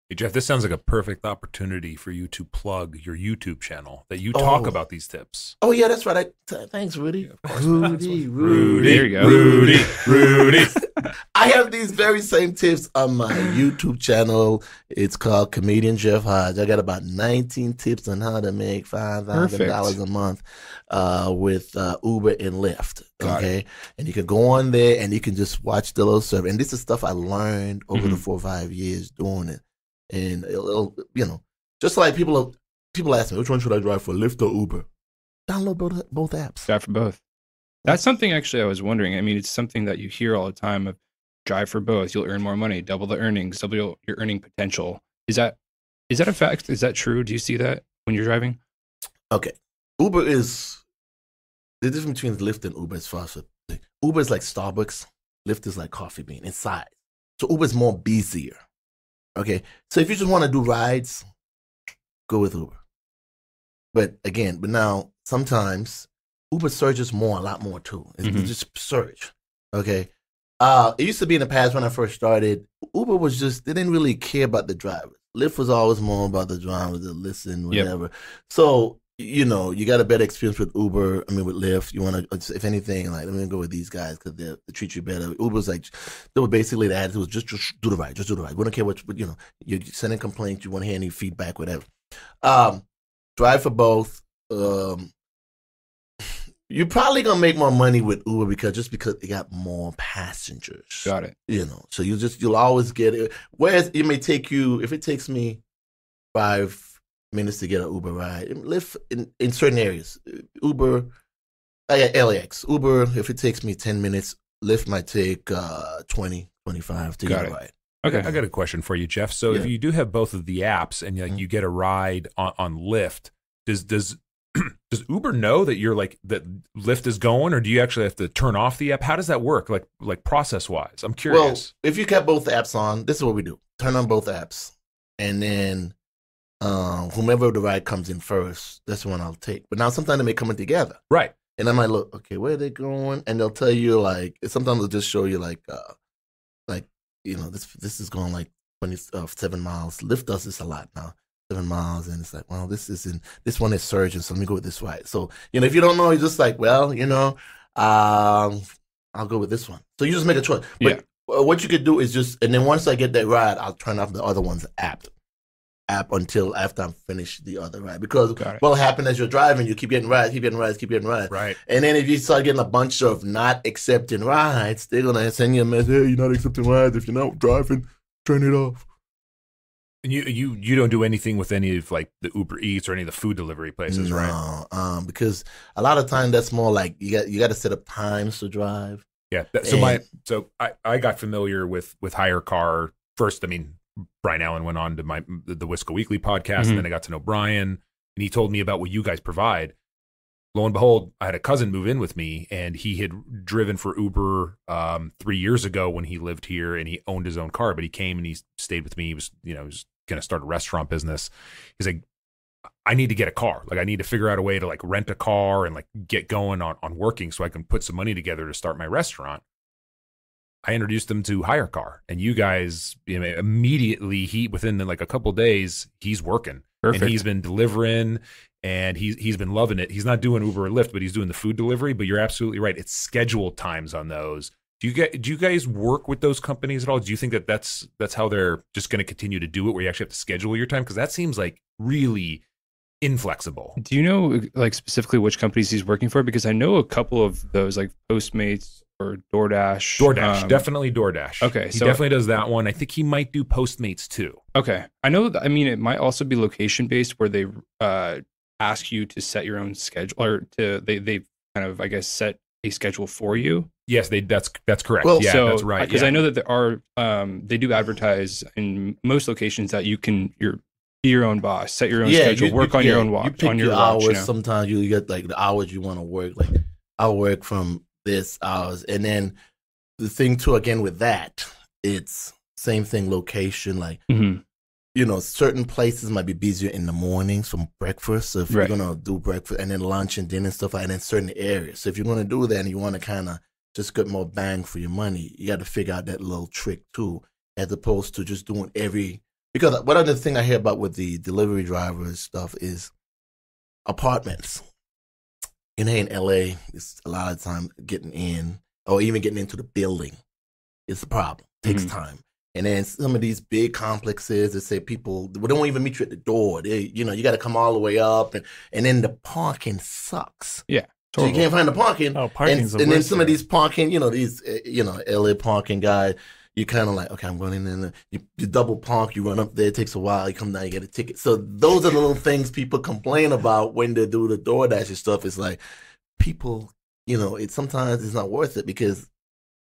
Hey, Jeff, this sounds like a perfect opportunity for you to plug your YouTube channel that you talk Oh. about these tips. oh yeah, that's right. I, t- thanks, Rudy. Yeah, of course, man. Rudy, what- Rudy. There you go. Rudy, Rudy. I have these very same tips on my YouTube channel. It's called Comedian Jeff Hodge. I got about 19 tips on how to make five thousand dollars a month uh, with uh, Uber and Lyft. Got okay, and you can go on there and you can just watch the little survey. And this is stuff I learned over the Mhm. four or five years doing it. And it'll, it'll, you know, just like people people ask me, which one should I drive for, Lyft or Uber? Download both both apps. Drive for both. That's something actually I was wondering. I mean, it's something that you hear all the time of drive for both. You'll earn more money, double the earnings, double your your earning potential. Is that is that a fact? Is that true? Do you see that when you're driving? Okay. Uber is the difference between Lyft and Uber is far as Uber is like Starbucks, Lyft is like coffee bean in size. So Uber is more busier. Okay. So if you just want to do rides, go with Uber. But again, but now sometimes Uber surges more, a lot more too. It's, Mhm. just surge. Okay. Uh, it used to be in the past when I first started, Uber was just, they didn't really care about the drivers. Lyft was always more about the drivers that listen, Yep. whatever. So you know, you got a better experience with Uber. I mean, with Lyft, you want to, if anything, like let me go with these guys because they they treat you better. Uber's like, they were basically the attitude was just just do the right, just do the right. We don't care what you know. You're sending complaints, you want to hear any feedback, whatever. Um, drive for both. Um, you're probably gonna make more money with Uber because just because they got more passengers. Got it. You know, so you just you'll always get it. Whereas it may take you if it takes me five minutes to get an Uber ride. Lyft in, in certain areas. Uber, I got LAX. Uber, if it takes me 10 minutes, Lyft might take uh, 20, 25 to Got get it. a ride. Okay. I got a question for you, Jeff. So if you do have both of the apps and like Mhm. you get a ride on, on Lyft, does does does Uber know that you're like that Lyft is going, or do you actually have to turn off the app? How does that work? Like like process wise, I'm curious. Well, curious. if you kept both apps on, this is what we do. Turn on both apps. And then uh, whomever the ride comes in first, that's the one I'll take. But now sometimes they may come in together. right. And I might look, okay, where are they going? And they'll tell you like sometimes they'll just show you like uh like you know, this this is going like twenty uh, seven miles. Lyft does this a lot now. Seven miles and it's like, well, this is in this one is surgeon, so let me go with this ride. So, you know, if you don't know, you're just like, well, you know, um I'll go with this one. So you just make a choice. But uh, what you could do is just and then once I get that ride, I'll turn off the other one's app app until after I'm finished the other ride. Because what'll happen as you're driving, you keep getting rides, keep getting rides, keep getting rides. Right. And then if you start getting a bunch of not accepting rides, they're gonna send you a message. Hey, you're not accepting rides. If you're not driving, turn it off. And you you you don't do anything with any of like the Uber Eats or any of the food delivery places, no, right? um, because a lot of time that's more like you got you got to set up times to drive. Yeah. That, so my so I I got familiar with with HyreCar first. I mean, Brian Allen went on to my the Wisco Weekly podcast, Mhm. and then I got to know Brian, and he told me about what you guys provide. Lo and behold, I had a cousin move in with me, and he had driven for Uber um, three years ago when he lived here, and he owned his own car. But he came and he stayed with me. He was you know he was going to start a restaurant business. He's like, I need to get a car. Like I need to figure out a way to like rent a car and like get going on on working so I can put some money together to start my restaurant. I introduced him to HyreCar, and you guys you know, immediately he within like a couple days he's working Perfect. and he's been delivering and he's he's been loving it. He's not doing Uber or Lyft, but he's doing the food delivery. But you're absolutely right; it's scheduled times on those. Do you get do you guys work with those companies at all? Do you think that that's that's how they're just going to continue to do it, where you actually have to schedule your time? Because that seems like really inflexible. Do you know like specifically which companies he's working for? Because I know a couple of those, like Postmates or DoorDash. DoorDash, um, definitely DoorDash. okay, he so- definitely does that one. I think he might do Postmates too. Okay, I know. That, I mean, it might also be location based, where they uh, ask you to set your own schedule, or to they they kind of I guess set a schedule for you. Yes, they that's that's correct. Well, yeah, so, that's right. Because yeah. I know that there are um, they do advertise in most locations that you can you're be your own boss, set your own schedule, you- work you- on your own watch, You pick on your, your watch, hours. you know? Sometimes you get like the hours you want to work. Like I'll work from this hours, and then the thing too again with that, it's same thing location. Like Mhm. you know, certain places might be busier in the mornings from breakfast. So if Right. you're gonna do breakfast and then lunch and dinner and stuff, like- and then certain areas. So if you're gonna do that and you want to kind of just get more bang for your money, you got to figure out that little trick too, as opposed to just doing every. Because one other thing I hear about with the delivery drivers stuff is apartments. In here in LA, it's a lot of time getting in or even getting into the building is the problem. takes Mhm. time. And then some of these big complexes that say people they don't even meet you at the door. They, you know, you got to come all the way up, and and then the parking sucks. Yeah. So you can't find the parking. Oh, and, parking's the and then some of these parking, you know, these uh, you know LA parking guy, you kind of like, okay, I'm going in and uh, you, you double park, you run up there, it takes a while, you come down, you get a ticket. So those are the little things people complain about when they do the DoorDash and stuff. It's like people, you know, it sometimes it's not worth it because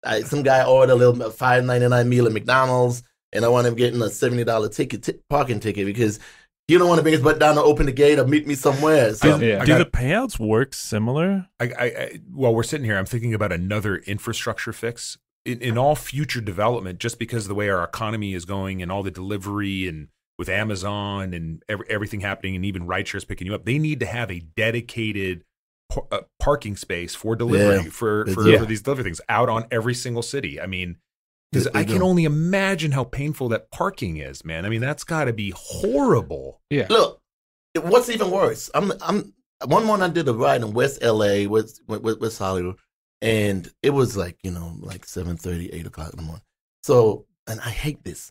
I, some guy ordered a little five ninety nine meal at McDonald's, and I want him getting a seventy dollar ticket t- parking ticket because you don't want to bring his butt down to open the gate or meet me somewhere. So Do, Yeah. do I the payouts work similar? I, I, I while we're sitting here, I'm thinking about another infrastructure fix in, in all future development. Just because of the way our economy is going and all the delivery and with Amazon and every, everything happening, and even rideshares picking you up, they need to have a dedicated par- uh, parking space for delivery Yeah. for for, do. for these delivery things out on every single city. I mean. Because I can do. only imagine how painful that parking is, man. I mean, that's got to be horrible. yeah. look, what's even worse? I'm I'm one morning I did a ride in West LA, West West, West Hollywood, and it was like you know like 7:30, 8 o'clock in the morning. So and I hate this.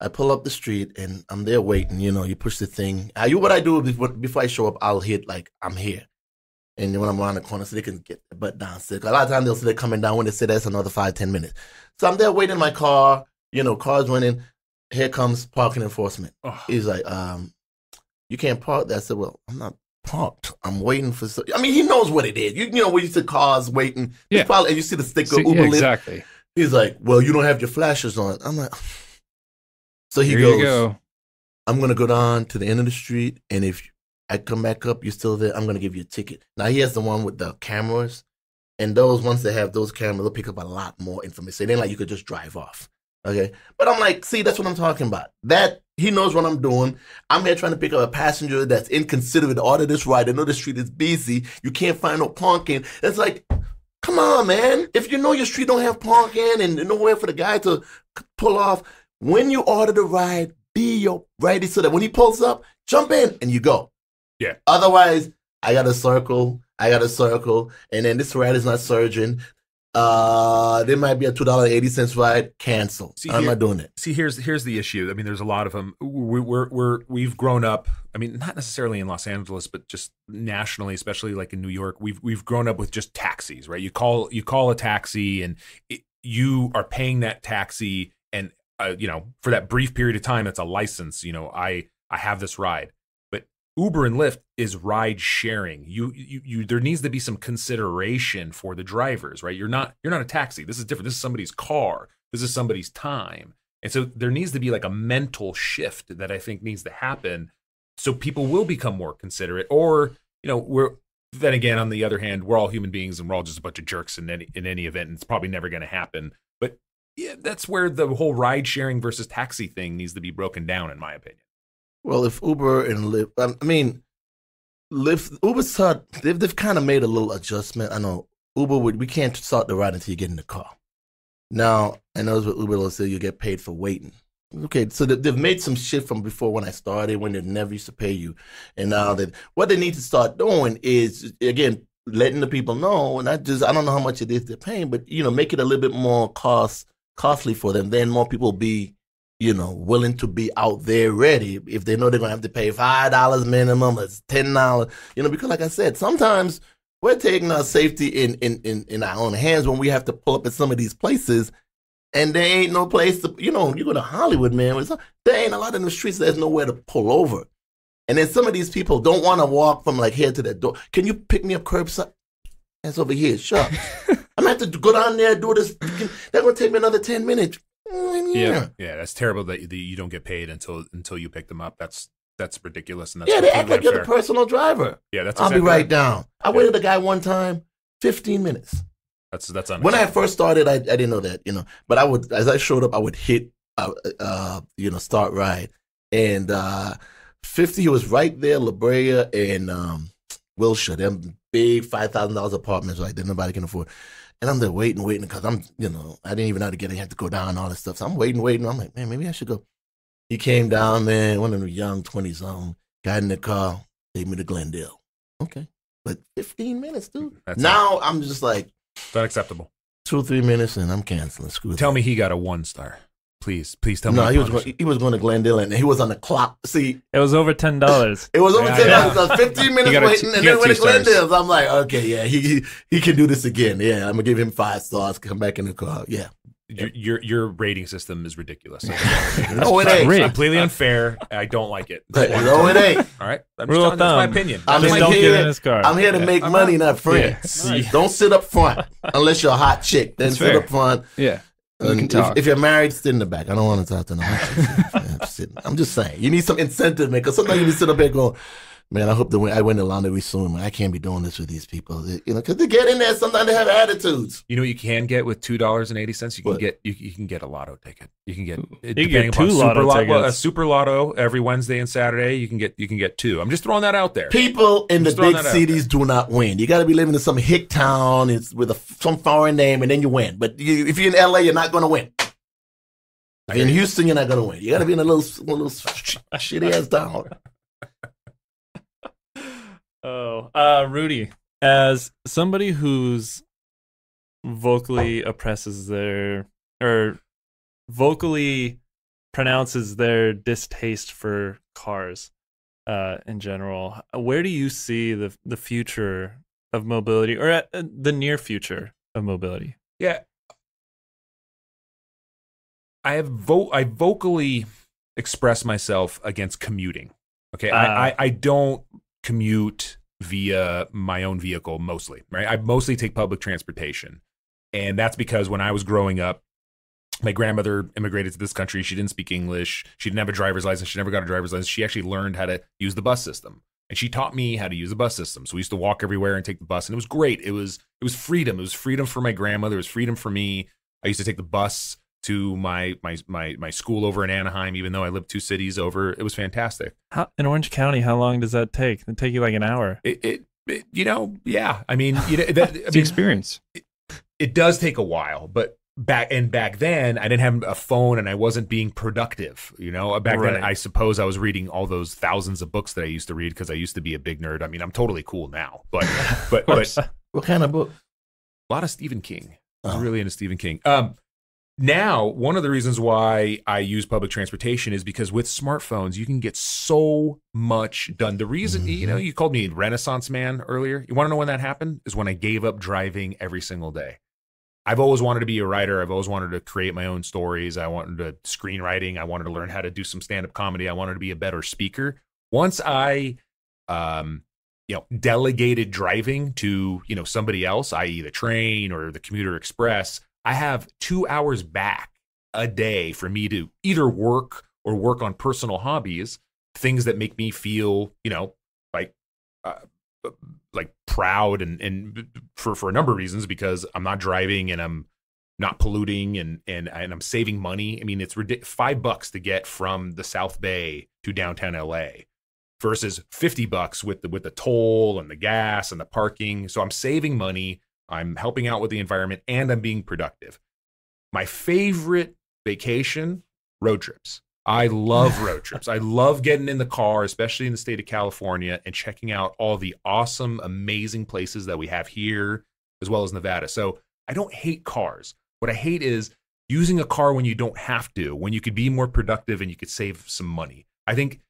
I pull up the street and I'm there waiting. You know, you push the thing. I you what I do before before I show up. I'll hit like I'm here, and when I'm around the corner, so they can get their butt down. So a lot of times they'll say they're coming down. When they say that's another five ten minutes. So I'm there waiting in my car. You know, cars running. Here comes parking enforcement. Oh. He's like, um, you can't park there. I said, well, I'm not parked. I'm waiting for. So-. I mean, he knows what it is. You, you know, when you see cars waiting, Yeah. probably and you see the sticker So- Uber yeah, exactly. He's like, well, you don't have your flashers on. I'm like, so he Here goes, go. I'm gonna go down to the end of the street, and if I come back up, you're still there. I'm gonna give you a ticket. Now he has the one with the cameras, and those ones that have those cameras, they'll pick up a lot more information. It ain't like you could just drive off. Okay, but I'm like, see, that's what I'm talking about. That he knows what I'm doing. I'm here trying to pick up a passenger that's inconsiderate. Order this ride. I know the street is busy. You can't find no parking. It's like, come on, man. If you know your street don't have parking and nowhere for the guy to pull off, when you order the ride, be your ready so that when he pulls up, jump in and you go. Yeah. Otherwise, I got to circle. I got to circle, and then this ride is not surging. Uh, there might be a two dollar eighty cents ride. Cancel. See, I'm here- not doing it. See, here's here's the issue. I mean, there's a lot of them. We, we're we're we've grown up. I mean, not necessarily in Los Angeles, but just nationally, especially like in New York. We've we've grown up with just taxis, right? You call you call a taxi, and it, you are paying that taxi, and uh, you know for that brief period of time, it's a license. You know, I I have this ride, Uber and Lyft is ride sharing. You you you there needs to be some consideration for the drivers, right? You're not you're not a taxi. This is different. This is somebody's car. This is somebody's time. And so there needs to be like a mental shift that I think needs to happen so people will become more considerate or you know we're then again on the other hand we're all human beings and we're all just a bunch of jerks in any in any event and it's probably never going to happen but yeah that's where the whole ride sharing versus taxi thing needs to be broken down in my opinion Well, if Uber and Lyft, I mean, Lyft, Uber start, they've, they've kind of made a little adjustment. I know Uber would, we can't start the ride until you get in the car. Now, I know what Uber will say you get paid for waiting. Okay, so they- they've made some shit from before when I started, when they never used to pay you. And now that what they need to start doing is, again, letting the people know, and I just, I don't know how much it is they're paying, but, you know, make it a little bit more cost costly for them. Then more people be you know, willing to be out there ready if they know they're gonna have to pay five dollars minimum, it's ten dollars, you know, because like I said, sometimes we're taking our safety in, in in in our own hands when we have to pull up at some of these places and there ain't no place to you know, you go to Hollywood, man, there ain't a lot in the streets, there's nowhere to pull over. And then some of these people don't want to walk from like here to that door. Can you pick me up curbside? That's over here. Sure. I'm gonna have to go down there do this. They're gonna take me another ten minutes. Mm, Yeah. yeah that's terrible that, that you don't get paid until until you pick them up that's that's ridiculous and that's Yeah, they act like you're the personal driver. yeah that's I'll be right down. I Yeah. waited a guy one time, 15 minutes. that's that's When I first started, I, I didn't know that, you know. But I would, as I showed up, I would hit, uh, uh you know, start ride. And uh 50, he was right there, La Brea and um, Wilshire, them big $5,000 apartments right there, nobody can afford. And I'm there waiting, waiting, because I'm, you know, I didn't even know how to get I had to go down and all this stuff. So I'm waiting, waiting. I'm like, man, maybe I should go. He came down, man, one of the young 20s on, um, got in the car, take me to Glendale. Okay. But 15 minutes, dude. That's now I'm just like, It's unacceptable two, or three minutes, and I'm canceling. Screw tell that. me he got a one star please please tell me No, he was going, he was going to Glendale, and he was on the clock. See, It was over ten dollars. it was over Yeah, ten yeah. dollars. I was Fifteen minutes waiting, two- and you then got when two it stars. Glendale's, I'm like, okay, yeah, he, he he can do this again. Yeah, I'm gonna give him five stars. Come back in the car. Yeah, your, your your rating system is ridiculous. no, oh, it ain't. It's completely unfair. I don't like it. No, it ain't. All right, I'm Rule just of telling, that's my thumb. opinion. I'm That's Just don't here- get in his car. I'm here to make I'm money, not friends. Yeah. Don't sit up front unless you're a hot chick. Then That's sit fair. up front. Yeah. Can if, talk. if you're married, sit in the back. I don't want to talk to no hot chicks. Yeah, I'm, I'm just saying. You need some incentive, man. Because sometimes you be sitting up there going, man, I hope that when I win the lottery soon, man. I can't be doing this with these people. They- you know, because they get in there, sometimes they have attitudes. You know what you can get with two dollars and eighty cents? You can What? get you, you can get a lotto ticket. You can get You can get two upon lotto super lot- well, a tickets. super lotto every Wednesday and Saturday. You can get you can get two. I'm just throwing that out there. People in the big cities do not win. You got to be living in some hick town it's with a, some foreign name, and then you win. But you, if you're in LA, you're not going to win. If you're in Houston, you're not going to win. You got to be in a little, a little shitty ass town. Oh, uh, Rudy, as somebody who's vocally oppresses their or vocally pronounces their distaste for cars uh, in general, where do you see the the future of mobility, or uh, the near future of mobility? Yeah. I have vo- I vocally express myself against commuting. Okay. Ah. I, I, I don't commute via my own vehicle mostly, right? I mostly take public transportation. And that's because when I was growing up, my grandmother immigrated to this country. She didn't speak English. She didn't have a driver's license. She never got a driver's license. She actually learned how to use the bus system. And she taught me how to use the bus system. So we used to walk everywhere and take the bus. And it was great. It was it was freedom. It was freedom for my grandmother. It was freedom for me. I used to take the bus to my my my my school over in Anaheim, even though I lived two cities over. It was fantastic. How, in Orange County, how long does that take? It take you like an hour. It, it, it you know, yeah. I mean, you know, that, I It's the mean, experience. it does take a while, but back and back then I didn't have a phone and I wasn't being productive. You know, back Right. then I suppose I was reading all those thousands of books that I used to read because I used to be a big nerd. I mean, I'm totally cool now, but but but What kind of book? A lot of Stephen King. I was Oh. really into Stephen King. Um, now one of the reasons why I use public transportation is because with smartphones you can get so much done. The reason you know you called me Renaissance man earlier. You want to know when that happened? Is when I gave up driving every single day. I've always wanted to be a writer. I've always wanted to create my own stories. I wanted to screenwriting. I wanted to learn how to do some stand up comedy. I wanted to be a better speaker. Once I, um, you know, delegated driving to you know somebody else, i.e., the train or the commuter express, I have two hours back a day for me to either work or work on personal hobbies, things that make me feel, you know, like uh, like proud and and for for a number of reasons because I'm not driving and I'm not polluting and and and I'm saving money. I mean, it's ridic- five bucks to get from the South Bay to downtown LA versus 50 bucks with the with the toll and the gas and the parking. So I'm saving money, I'm helping out with the environment and I'm being productive. My favorite vacation, road trips. I love road trips. I love getting in the car, especially in the state of California, and checking out all the awesome, amazing places that we have here, as well as Nevada. So I don't hate cars. What I hate is using a car when you don't have to, when you could be more productive and you could save some money. I think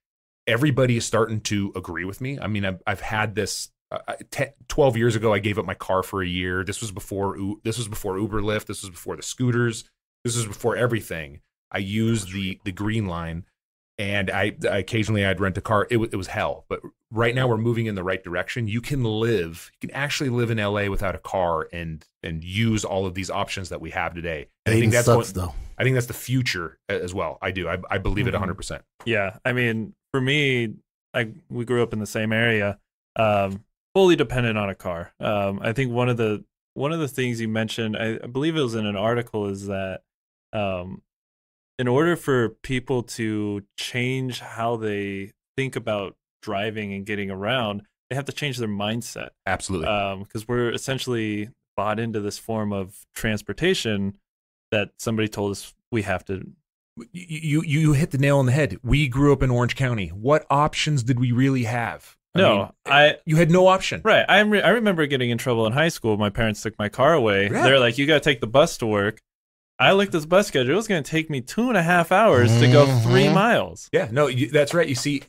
everybody is starting to agree with me. I mean, I've, I've had this. Uh, 10, 12 years ago, I gave up my car for a year. This was before. This was before Uber, Lyft. This was before the scooters. This was before everything. I used the the green line, and I, I occasionally I'd rent a car. It, wa- it was hell, but right now we're moving in the right direction. You can live, you can actually live in LA without a car and and use all of these options that we have today. And I think that's sucks what, though. I think that's the future as well. I do. I, I believe it Mhm. 100. percent Yeah, I mean, for me, I we grew up in the same area, um, fully dependent on a car. Um, I think one of the one of the things you mentioned, I, I believe it was in an article, is that um, in order for people to change how they think about driving and getting around, they have to change their mindset Absolutely. because we're essentially bought into this form of transportation that somebody told us we have to you, you you hit the nail on the head. We grew up in Orange County. What options did we really have? I no mean, i you had no option. Right. I re- I remember getting in trouble in high school. My parents took my car away. Yeah. They're like, "You got to take the bus to work." I looked at this bus schedule. It was going to take me two and a half hours to go three Mhm. miles. Yeah, no, you, that's right. You see,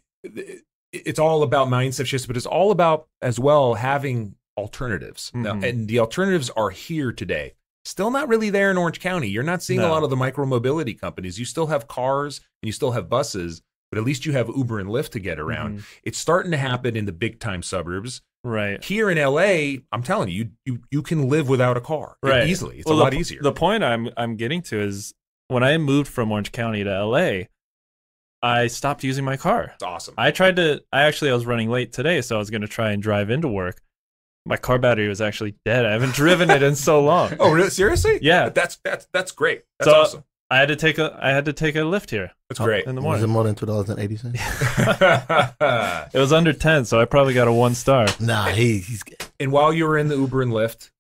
it's all about mindset shifts, but it's all about as well having alternatives. Now, Mhm. and the alternatives are here today. Still not really there in Orange County. You're not seeing a lot of the micro mobility companies. You still have cars and you still have buses, but at least you have Uber and Lyft to get around. Mhm. It's starting to happen in the big time suburbs. Right. Here in LA, I'm telling you, you you, you can live without a car Right. easily. It's Well, a lot po- easier. The point I'm I'm getting to is when I moved from Orange County to LA, I stopped using my car. it's awesome. I tried to. I actually I was running late today, so I was going to try and drive into work. My car battery was actually dead. I haven't driven it in so long. oh, really? Seriously? Yeah. That's that's that's great. That's So- awesome. I had to take a I had to take a Lyft here That's great. in the Was it morning. more than two dollars and eighty cents? It was under ten, so I probably got a one star. Nah, he, he's and while you were in the Uber and Lyft,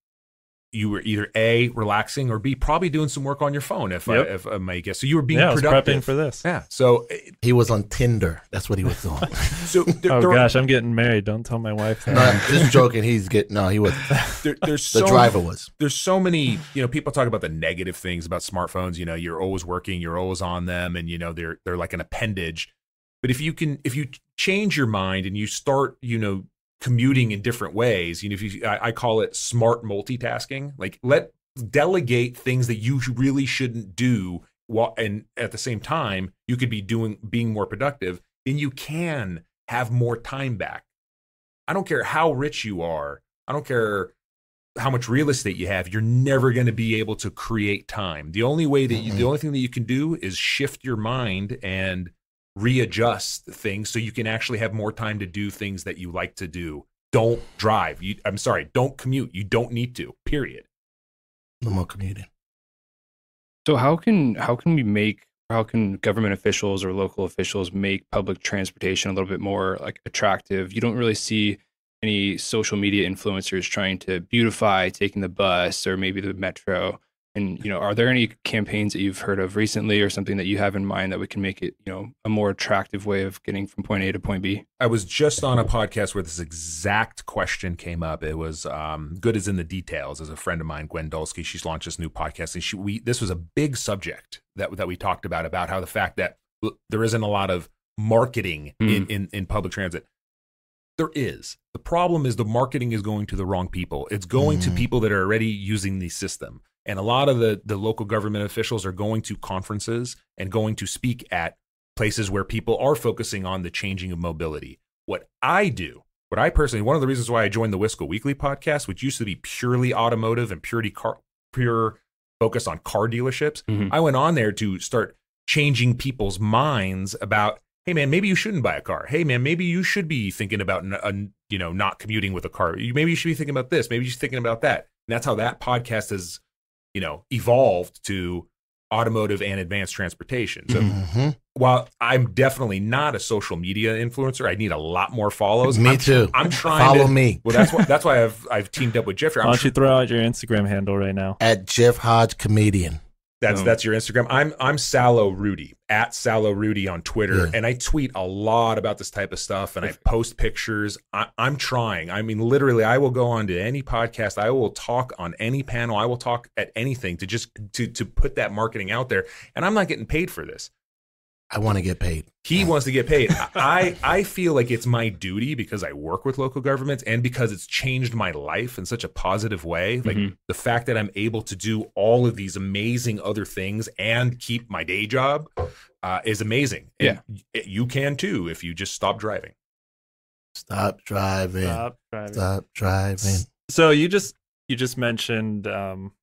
you were either a relaxing or b probably doing some work on your phone. If Yep. I, if I may guess, so you were being yeah, I was productive prepping for this. Yeah. So eh, He was on Tinder. That's what he was doing. so there, Oh there are- gosh, I'm getting married. Don't tell my wife that. no, I'm just joking. He's getting no. He was there- there's the so driver was. there's so many you know people talk about the negative things about smartphones you know you're always working you're always on them and you know they're they're like an appendage but if you can if you change your mind and you start you know commuting in different ways. You know if you I, I call it smart multitasking. Like let delegate things that you really shouldn't do while and at the same time you could be doing being more productive then you can have more time back. I don't care how rich you are. I don't care how much real estate you have, you're never going to be able to create time. The only way that you, the only thing that you can do is shift your mind and readjust things so you can actually have more time to do things that you like to do. Don't drive. You, I'm sorry, don't commute. You don't need to. Period. No more commuting. So how can how can we make how can government officials or local officials make public transportation a little bit more like attractive? You don't really see any social media influencers trying to beautify taking the bus or maybe the metro. And you know, are there any campaigns that you've heard of recently or something that you have in mind that we can make it, you know, a more attractive way of getting from point A to point B? I was just on a podcast where this exact question came up. It was um, good as in the details. As a friend of mine, Gwen Dolsky, she's launched this new podcast, and she we this was a big subject that that we talked about about how the fact that there isn't a lot of marketing in, in in public transit. There is. The problem is the marketing is going to the wrong people. It's going to Mhm. people that are already using the system. And a lot of the, the local government officials are going to conferences and going to speak at places where people are focusing on the changing of mobility. What I do, what I personally, one of the reasons why I joined the Wisco Weekly podcast, which used to be purely automotive and purely car, pure focus on car dealerships, Mhm. I went on there to start changing people's minds about, hey man, maybe you shouldn't buy a car. Hey man, maybe you should be thinking about, you know, not commuting with a car. Maybe you should be thinking about this. Maybe you should be thinking about that. And that's how that podcast has, you know, evolved to automotive and advanced transportation. So Mhm. while I'm definitely not a social media influencer, I need a lot more follows. Me I'm, too. I'm trying to Follow to, me Well, that's why that's why I've I've teamed up with Jeffrey. Why I'm don't you throw out your Instagram handle right now? at Jeff Hodge comedian. That's Oh. that's your Instagram. I'm I'm Salo Rudy at Salo Rudy on Twitter, Yeah. and I tweet a lot about this type of stuff, and I post pictures. I, I'm trying. I mean, literally, I will go on to any podcast. I will talk on any panel. I will talk at anything to just to to put that marketing out there. And I'm not getting paid for this. I want to get paid. He wants to get paid. I I feel like it's my duty because I work with local governments and because it's changed my life in such a positive way. Like Mhm. the fact that I'm able to do all of these amazing other things and keep my day job uh, is amazing. And y- you can too if you just stop driving. Stop driving. Stop, Stop driving. driving. So you just you just mentioned um,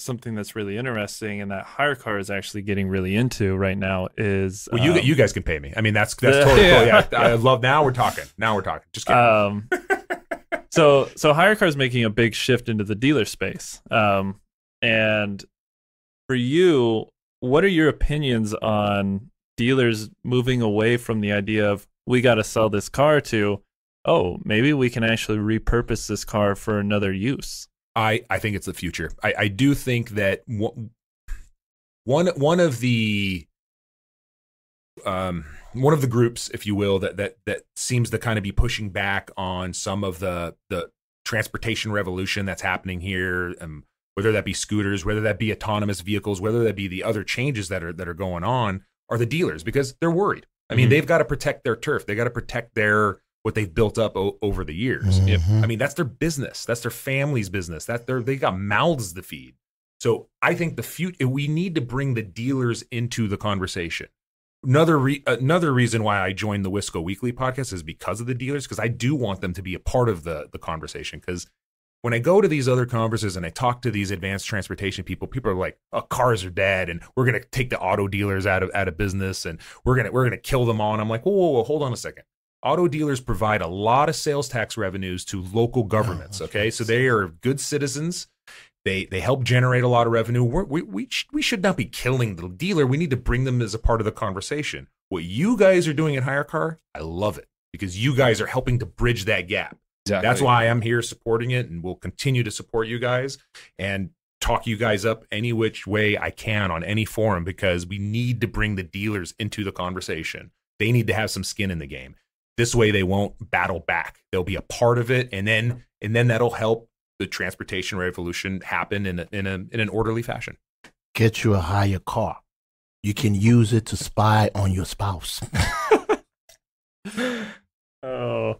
something that's really interesting, and that HyreCar is actually getting really into right now. Is Well, you um, you guys can pay me. I mean, that's that's Yeah. totally cool. Yeah. Yeah, I love. Now we're talking. Now we're talking. Just kidding. um, so so HyreCar is making a big shift into the dealer space. Um, and for you, what are your opinions on dealers moving away from the idea of we got to sell this car to oh maybe we can actually repurpose this car for another use I, I think it's the future. I, I do think that one one one of the um one of the groups, if you will, that that that seems to kind of be pushing back on some of the the transportation revolution that's happening here, um, whether that be scooters, whether that be autonomous vehicles, whether that be the other changes that are that are going on, are the dealers because they're worried. I mean, Mhm. they've got to protect their turf. They got to protect their what they've built up o- over the years. Yep. Mhm. I mean, that's their business. That's their family's business. That they're they got mouths to feed. So I think the future we need to bring the dealers into the conversation. Another re- another reason why I joined the Wisco Weekly podcast is because of the dealers because I do want them to be a part of the the conversation because when I go to these other conferences and I talk to these advanced transportation people, people are like, "Oh, cars are dead, and we're gonna take the auto dealers out of out of business, and we're gonna we're gonna kill them all." And I'm like, "Whoa, whoa, whoa hold on a second. Auto dealers provide a lot of sales tax revenues to local oh, governments. Oh, Okay, so they are good citizens. They they help generate a lot of revenue. We're, we we sh- we should not be killing the dealer. We need to bring them as a part of the conversation. What you guys are doing at HyreCar, I love it because you guys are helping to bridge that gap. Exactly. That's why I'm here supporting it and we'll continue to support you guys and talk you guys up any which way I can on any forum because we need to bring the dealers into the conversation. They need to have some skin in the game. This way they won't battle back. They'll be a part of it and then and then that'll help the transportation revolution happen in a, in a in an orderly fashion. Get you a HyreCar. You can use it to spy on your spouse. oh.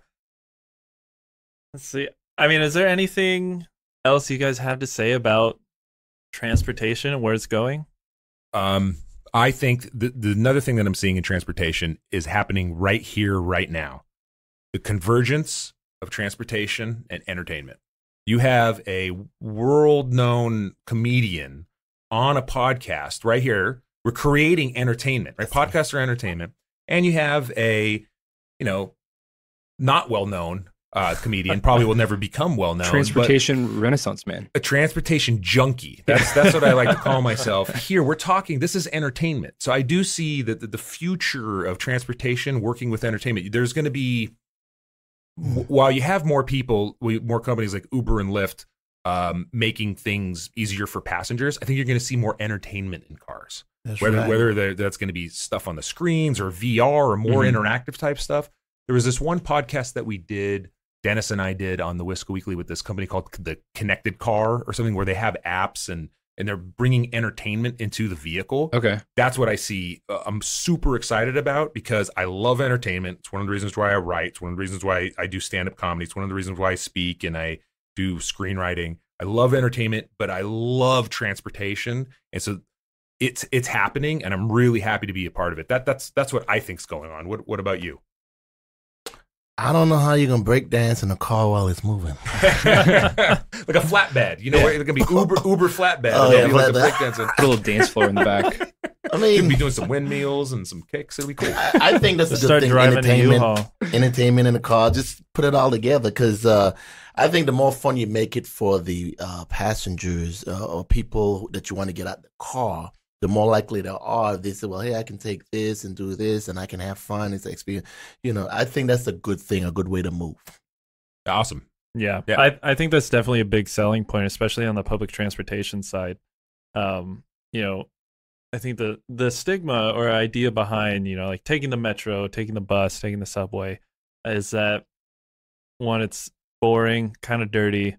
Let's see. I mean, is there anything else you guys have to say about transportation and where it's going? Um, I think the, the another thing that I'm seeing in transportation is happening right here, right now. The convergence of transportation and entertainment. You have a world-known comedian on a podcast right here. We're creating entertainment, right? Podcasts are entertainment, and you have a, you know, not well-known uh, comedian, probably will never become well-known. but- transportation renaissance man. a transportation junkie. That's that's what I like to call myself. Here, we're talking. This is entertainment. So I do see that the, the future of transportation working with entertainment. There's going to be while you have more people, more companies like Uber and Lyft um, making things easier for passengers. I think you're going to see more entertainment in cars. That's whether right. whether that's going to be stuff on the screens or VR or more Mhm. interactive type stuff. There was this one podcast that we did, Dennis and I did on the Whisk Weekly with this company called the Connected Car or something where they have apps and and they're bringing entertainment into the vehicle. Okay. That's what I see. Uh, I'm super excited about because I love entertainment. It's one of the reasons why I write. It's one of the reasons why I do stand up comedy. It's one of the reasons why I speak and I do screenwriting. I love entertainment, but I love transportation, and so it's it's happening, and I'm really happy to be a part of it. That that's that's what I think's going on. What what about you? I don't know how you're gonna break dance in a car while it's moving. like a flatbed, you know, Yeah. where it's gonna be Uber Uber flatbed. Oh, and yeah, they'll like a flatbed. breakdancing. A little dance floor in the back. I You mean, can be doing some windmills and some kicks. It'll be cool. I, I think that's a good start thing. driving Entertainment, U-Haul. entertainment in the car. Just put it all together because uh, I think the more fun you make it for the uh, passengers uh, or people that you want to get out the car, the more likely they are. They say, "Well, hey, I can take this and do this, and I can have fun. It's experience." You know, I think that's a good thing, a good way to move. Awesome. Yeah, Yeah. I, I think that's definitely a big selling point, especially on the public transportation side. Um, you know, I think the the stigma or idea behind you know like taking the metro, taking the bus, taking the subway, is that one, it's boring, kind of dirty.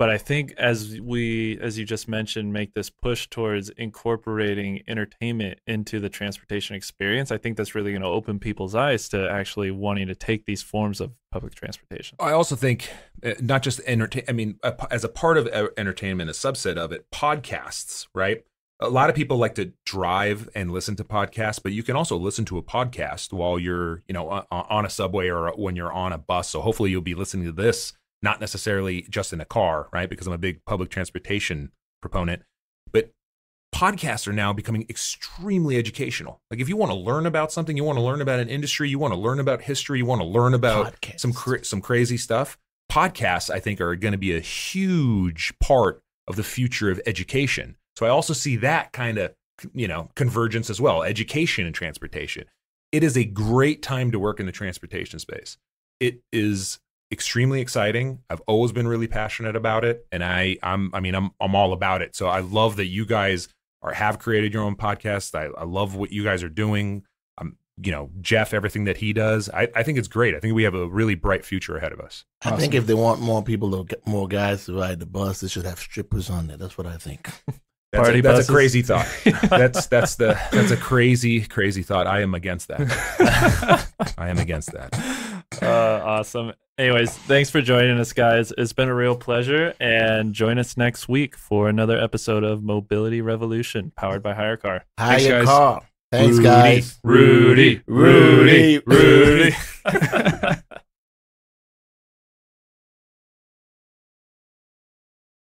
But I think as we, as you just mentioned, make this push towards incorporating entertainment into the transportation experience, I think that's really going to open people's eyes to actually wanting to take these forms of public transportation. I also think uh, not just entertain. I mean, as a part of entertainment, a subset of it, podcasts. Right. A lot of people like to drive and listen to podcasts, but you can also listen to a podcast while you're, you know, on a subway or when you're on a bus. So hopefully you'll be listening to this, not necessarily just in a car, right? Because I'm a big public transportation proponent, but podcasts are now becoming extremely educational. Like if you want to learn about something, you want to learn about an industry, you want to learn about history, you want to learn about some cra- some crazy stuff. Podcasts, I think, are going to be a huge part of the future of education. So I also see that kind of you know convergence as well, education and transportation. It is a great time to work in the transportation space. It is extremely exciting. I've always been really passionate about it, and I I'm I mean I'm I'm all about it. So I love that you guys are have created your own podcast. I, I love what you guys are doing. Um, you know Jeff, everything that he does. I, I think it's great. I think we have a really bright future ahead of us. I think if they want more people to get more guys to ride the bus, they should have strippers on there. That's what I think. That's, Party a, that's buses. a crazy thought. that's that's the that's a crazy crazy thought. I am against that. I am against that. uh, awesome. Anyways, thanks for joining us, guys. It's been a real pleasure. And join us next week for another episode of Mobility Revolution, powered by HyreCar. Thanks, Hire guys. car. Thanks, Rudy, guys. Rudy, Rudy, Rudy.